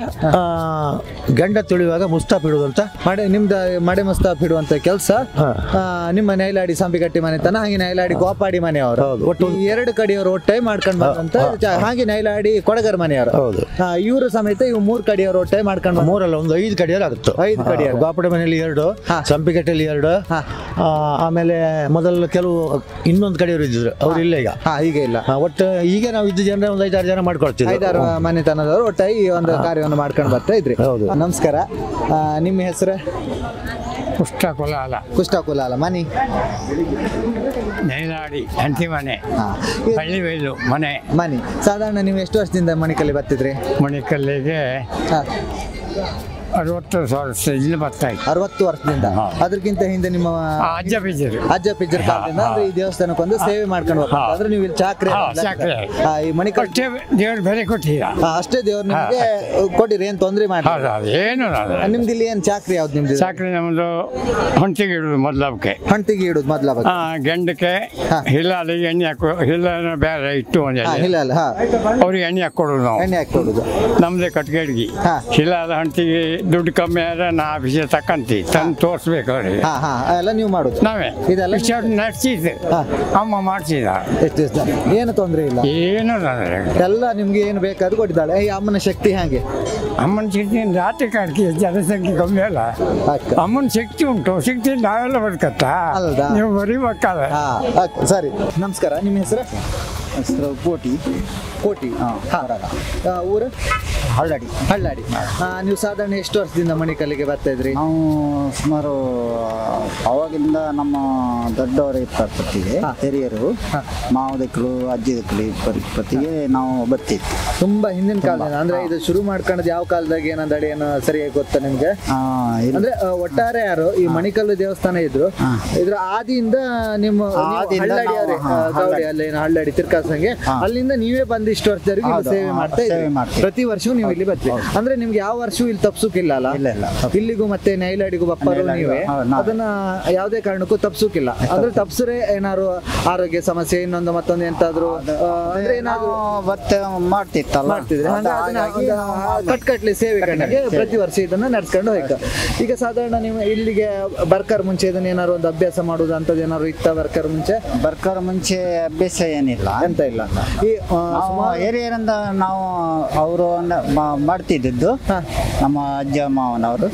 ಗಂಡ ತುಳಿಯುವಾಗ ಮುಸ್ತಾಫ್ ಇಡೋದು ಅಂತ ಮಡೆ ನಿಮ್ದು ಮಡೆ ಮುಸ್ತಾಫ್ ಇಡುವಂತ ಕೆಲಸ. ನಿಮ್ಮ ನೈಲಾಡಿ ಸಂಪಿಕಟ್ಟಿ ಮನೆತನ ಹಾಗೆ ನೈಲಾಡಿ ಗೋಪಾಡಿ ಮನೆಯವರು. ಒಟ್ಟು ಎರಡು ಕಡೆಯವರು ಒಟ್ಟಾಗಿ ಮಾಡ್ಕೊಂಡ್ ಬಂದಂತ ಹಾಗೆ ನೈಲಾಡಿ ಕೊಡಗರ್ ಮನೆಯವರು. ಹೌದು. ಇವರು ಸಮೇತ ಇವ್ ಮೂರ್ ಕಡೆಯವರು ಒಟ್ಟಾಗಿ ಮಾಡ್ಕೊಂಡು ಬಂದ- ಮೂರಲ್ಲ ಒಂದು ಐದು ಕಡೆಯವರು ಆಗುತ್ತೆ. ಐದು ಕಡೆಯವರು. ಗೋಪಡೆ ಮನೆಯಲ್ಲಿ ಎರಡು ಸಂಪಿಗಟ್ಟೆಯಲ್ಲಿ ಎರಡು. ಆ, ಆಮೇಲೆ ಮೊದಲು ಕೆಲವು ಇನ್ನೊಂದು ಕಡೆಯವರು ಇದ್ದಿದ್ರು. ಅವ್ರು ಇಲ್ಲ ಈಗ. ಈಗ ಇಲ್ಲ. ಒಟ್ಟು ಈಗ ನಾವು ಇದ್ದ ಜನರ ಒಂದು ಐದಾರು ಜನ ಮಾಡ್ಕೊಳ್ತೀವಿ ಐದಾರು ಮನೆತನದವರು ಒಟ್ಟಾಗಿ ಈ ಒಂದು ಕಾರ್ಯವನ್ನು ಮಾಡ್ಕೊಂಡು ಬರ್ತಾ ಇದ್ರಿ. ನಮಸ್ಕಾರ. ನಿಮ್ಮ ಹೆಸರು? ಕುಷ್ಟ ಕುಲಾಲ ಕುಷ್ಟ ಮನೆ? ಮನಿ ನೈನಾಡಿ ಹಂತಿ ಮನೆ ಹಳ್ಳಿ ಬೈಲು ಮನೆ. ಮನಿ. ಸಾಧಾರಣ ನೀವು ಎಷ್ಟು ವರ್ಷದಿಂದ ಮಣಿಕಲ್ಲಿ ಬರ್ತಿದ್ರಿ? ಮಣಿಕಲ್ಲಿಗೆ ಅರವತ್ತು ವರ್ಷ ಇಲ್ಲಿ ಬರ್ತಾ ಇತ್ತು ಅರವತ್ತು ವರ್ಷದಿಂದ. ಅದಕ್ಕಿಂತ ಹಿಂದೆ ನಿಮ್ಮ ಅಜ್ಜ ಪಿಜರ್ ಅಜ್ಜ ಪಿಜ್ಜರ್ ಕಾಲದಿಂದ ಅಂದ್ರೆ ಈ ದೇವಸ್ಥಾನಕ್ಕೆ ಒಂದು ಸೇವೆ ಮಾಡ್ಕೊಂಡು ಹೋಗ್ತಾರೆ ಆದ್ರೆ ನೀವು ಇಲ್ಲಿ ಚಾಕ್ರಿ ಈ ಮಣಿ ಅಷ್ಟೇ ದೇವ್ರು ಬೆಲೆ ಕೊಟ್ಟಿಲ್ಲ. ಅಷ್ಟೇ ದೇವ್ರ ನಿಮಗೆ ಕೊಟ್ಟಿರಿ ಏನ್ ತೊಂದರೆ ಮಾಡಿ ಏನು. ನಿಮ್ದು ಇಲ್ಲಿ ಏನು ಚಾಕ್ರಿ ಯಾವ್ದು ನಿಮ್ದು? ಚಾಕ್ರಿ ನಮ್ಮದು ಹೊಂಟಿಗೆ ಇಡುದು ಮೊದ್ಲಕ್ಕೆ ಹೊಂಟಿಗೆ ಇಡುದು ಮೊದ್ಲ ಗಂಡಕ್ಕೆ ಹಿಲ್ಲಾಲಿ ಎಣ್ಣೆ ಹಾಕೋ ಹಿಲ್ಲನ ಬೇರೆ ಇಟ್ಟು ಒಂದು ಇಲ್ಲ ಅಲ್ಲ ಹಾ. ಅವ್ರಿಗೆ ಎಣ್ಣೆ ಹಾಕೊಡೋದು ನಾವು. ಎಣ್ಣೆ ಹಾಕೊಡುದು ನಮ್ದೇ ಇಲ್ಲ ಹಿಲಾದ ಹಂಟಿಗೆ ದುಡ್ಡು ಕಮ್ಮಿ ಆದ್ರೆ ನಾ ವಿಷಯ ತಕ್ಕಂತಿ ತಂದು ತೋರಿಸ್ಬೇಕು ಅವ್ರಿಗೆ. ಹಾ ಹಾ ಎಲ್ಲ ನೀವು ಮಾಡುದು? ನಾವೇ. ಇದೆಲ್ಲ ನಡೆಸಿದ್ದು. ಅಮ್ಮ ಮಾಡಿಸಿದ. ಎಷ್ಟು ದಿವಸ ಏನು ತೊಂದರೆ ಇಲ್ಲ? ಏನು ತೊಂದರೆ ಇಲ್ಲ. ಎಲ್ಲ ನಿಮ್ಗೆ ಏನು ಬೇಕಾದ್ರೂ ಕೊಟ್ಟಿದ್ದಾಳೆ. ಈ ಅಮ್ಮನ ಶಕ್ತಿ ಹಾಗೆ? ಅಮ್ಮನ ಶಕ್ತಿ ರಾತ್ರಿ ಕಾಡಿಗೆ ಜನಸಂಖ್ಯೆ ಕಮ್ಮಿ ಅಲ್ಲ. ಅಮ್ಮನ ಶಕ್ತಿ ಉಂಟು. ಶಕ್ತಿ ನಾವೆಲ್ಲ ಬದುಕತ್ತ? ಅಲ್ದಾ? ನೀವು ಬರೀ ಮಕ್ಕಳ. ಹಾ ಆಯ್ತು, ಸರಿ. ನಮಸ್ಕಾರ. ನಿಮ್ಮ ಹೆಸರು? ಹೆಸರು ಕೋಟಿ. ಕೋಟಿ. ಊರು? ಹಳ್ಳಾಡಿ. ಹಳ್ಳಾಡಿ. ನೀವು ಸಾಧಾರಣ ಎಷ್ಟು ವರ್ಷದಿಂದ ಮಣಿಕಲ್ಲಿಗೆ ಬರ್ತಾ ಇದ್ರಿ? ನಾವು ಸುಮಾರು ಅವಾಗಿಂದ ನಮ್ಮ ದೊಡ್ಡವರ ಇಪ್ಪತ್ತಿಗೆ ಹಿರಿಯರು ಮಾವದಕ್ಕಳು ಅಜ್ಜಿದಕ್ಕಳು ಇಪ್ಪತ್ತಿಗೆ ನಾವು ಬರ್ತಿದ್ವಿ. ತುಂಬಾ ಹಿಂದಿನ ಕಾಲದಿಂದ. ಅಂದ್ರೆ ಇದು ಶುರು ಮಾಡ್ಕೊಂಡದ್ ಯಾವ ಕಾಲದಾಗ ಏನಂದಡಿ ಏನೋ ಸರಿಯಾಗಿ ಗೊತ್ತಾ ನಿಮ್ಗೆ? ಅಂದ್ರೆ ಒಟ್ಟಾರೆ ಯಾರು? ಈ ಮಣಿಕಲ್ಲು ದೇವಸ್ಥಾನ ಇದ್ರು. ಇದ್ರ ಆದಿಯಿಂದ ನಿಮ್ಮ ಹಳ್ಳಾಡಿ ನಾವು, ಅವ್ರೆ, ಹಾ, ಆ, ಗೌಡಿ ಅಲ್ಲಿ ಹಳ್ಳಾಡಿ ತಿರ್ಕಾಸಂಗೆ ಅಲ್ಲಿಂದ ನೀವೇ ಬಂದು ಇಷ್ಟು ವರ್ಷದವರೆಗೂ ಇಲ್ಲಿ ಸೇವೆ ಮಾಡ್ತಾ ಪ್ರತಿ ವರ್ಷವೂ ನೀವು ಇಲ್ಲಿ ಬರ್ತೀವಿ ಅಂದ್ರೆ ನಿಮ್ಗೆ ಯಾವ ವರ್ಷವೂ ಇಲ್ಲಿ ತಪ್ಸುಕಿಲ್ಲ ಅಲ್ಲ? ಇಲ್ಲಿಗೂ ಮತ್ತೆ ನೈಲಾಡಿಗೂ ಬಪ್ಪರು ನೀವೇ ಅದನ್ನ ಯಾವುದೇ ಕಾರಣಕ್ಕೂ ತಪ್ಸುಕಿಲ್ಲ. ಅಂದ್ರೆ ತಪ್ಸರೆ ಏನಾದ್ರು ಆರೋಗ್ಯ ಸಮಸ್ಯೆ ಇನ್ನೊಂದು ಮತ್ತೊಂದು ಎಂತಾದ್ರು ಅಂದ್ರೆ ಏನಾದ್ರು ಮತ್ತೆ ಮಾಡ್ತಿತ್ತಲ್ಲ? ಮಾಡ್ತಿದ್ರೆ. ಕಟ್ಕಟ್ಲೆ ಸೇವೆ ಕಣ್ಣಿಗೆ ಪ್ರತಿ ವರ್ಷ ಇದನ್ನ ನಡ್ಸ್ಕೊಂಡು ಹೋಯ್ತು. ಈಗ ಸಾಧಾರಣ ನೀವು ಇಲ್ಲಿಗೆ ಬರ್ಕರ್ ಮುಂಚೆ ಇದನ್ನ ಏನಾದ್ರು ಒಂದು ಅಭ್ಯಾಸ ಮಾಡುದು ಅಂತದ್ದು ಏನಾದ್ರು ಇತ್ತ ಬರ್ಕರ್ ಮುಂಚೆ? ಬರ್ಕರ್ ಮುಂಚೆ ಅಭ್ಯಾಸ ಏನಿಲ್ಲ. ಅಂತ ಇಲ್ಲ. ಈ ಹಿರಿಯರಿಂದ ನಾವು ಅವರು ಮಾಡ್ತಿದ್ದದ್ದು. ನಮ್ಮ ಅಜ್ಜ ಮಾವನವರು.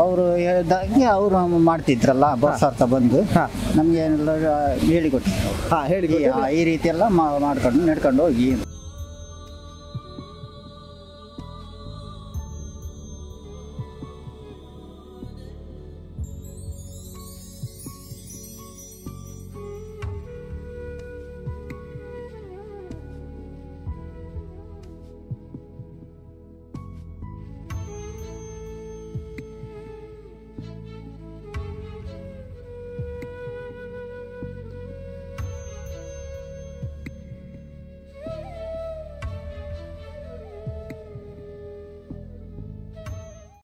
ಅವರು ಹೇಳಿದಾಗೆ ಅವರು ಮಾಡ್ತಿದ್ರಲ್ಲ ಬಸ್ಸಾರ್ಥ ಬಂದು. ನಮ್ಗೆ ಏನೆಲ್ಲ ಹೇಳಿಕೊಟ್ಟಿದ್ರು ಹಾ ಹೇಳಿ ಈ ರೀತಿ ಎಲ್ಲ ಮಾ- ಮಾಡ್ಕೊಂಡು ನಡ್ಕೊಂಡು ಹೋಗಿ.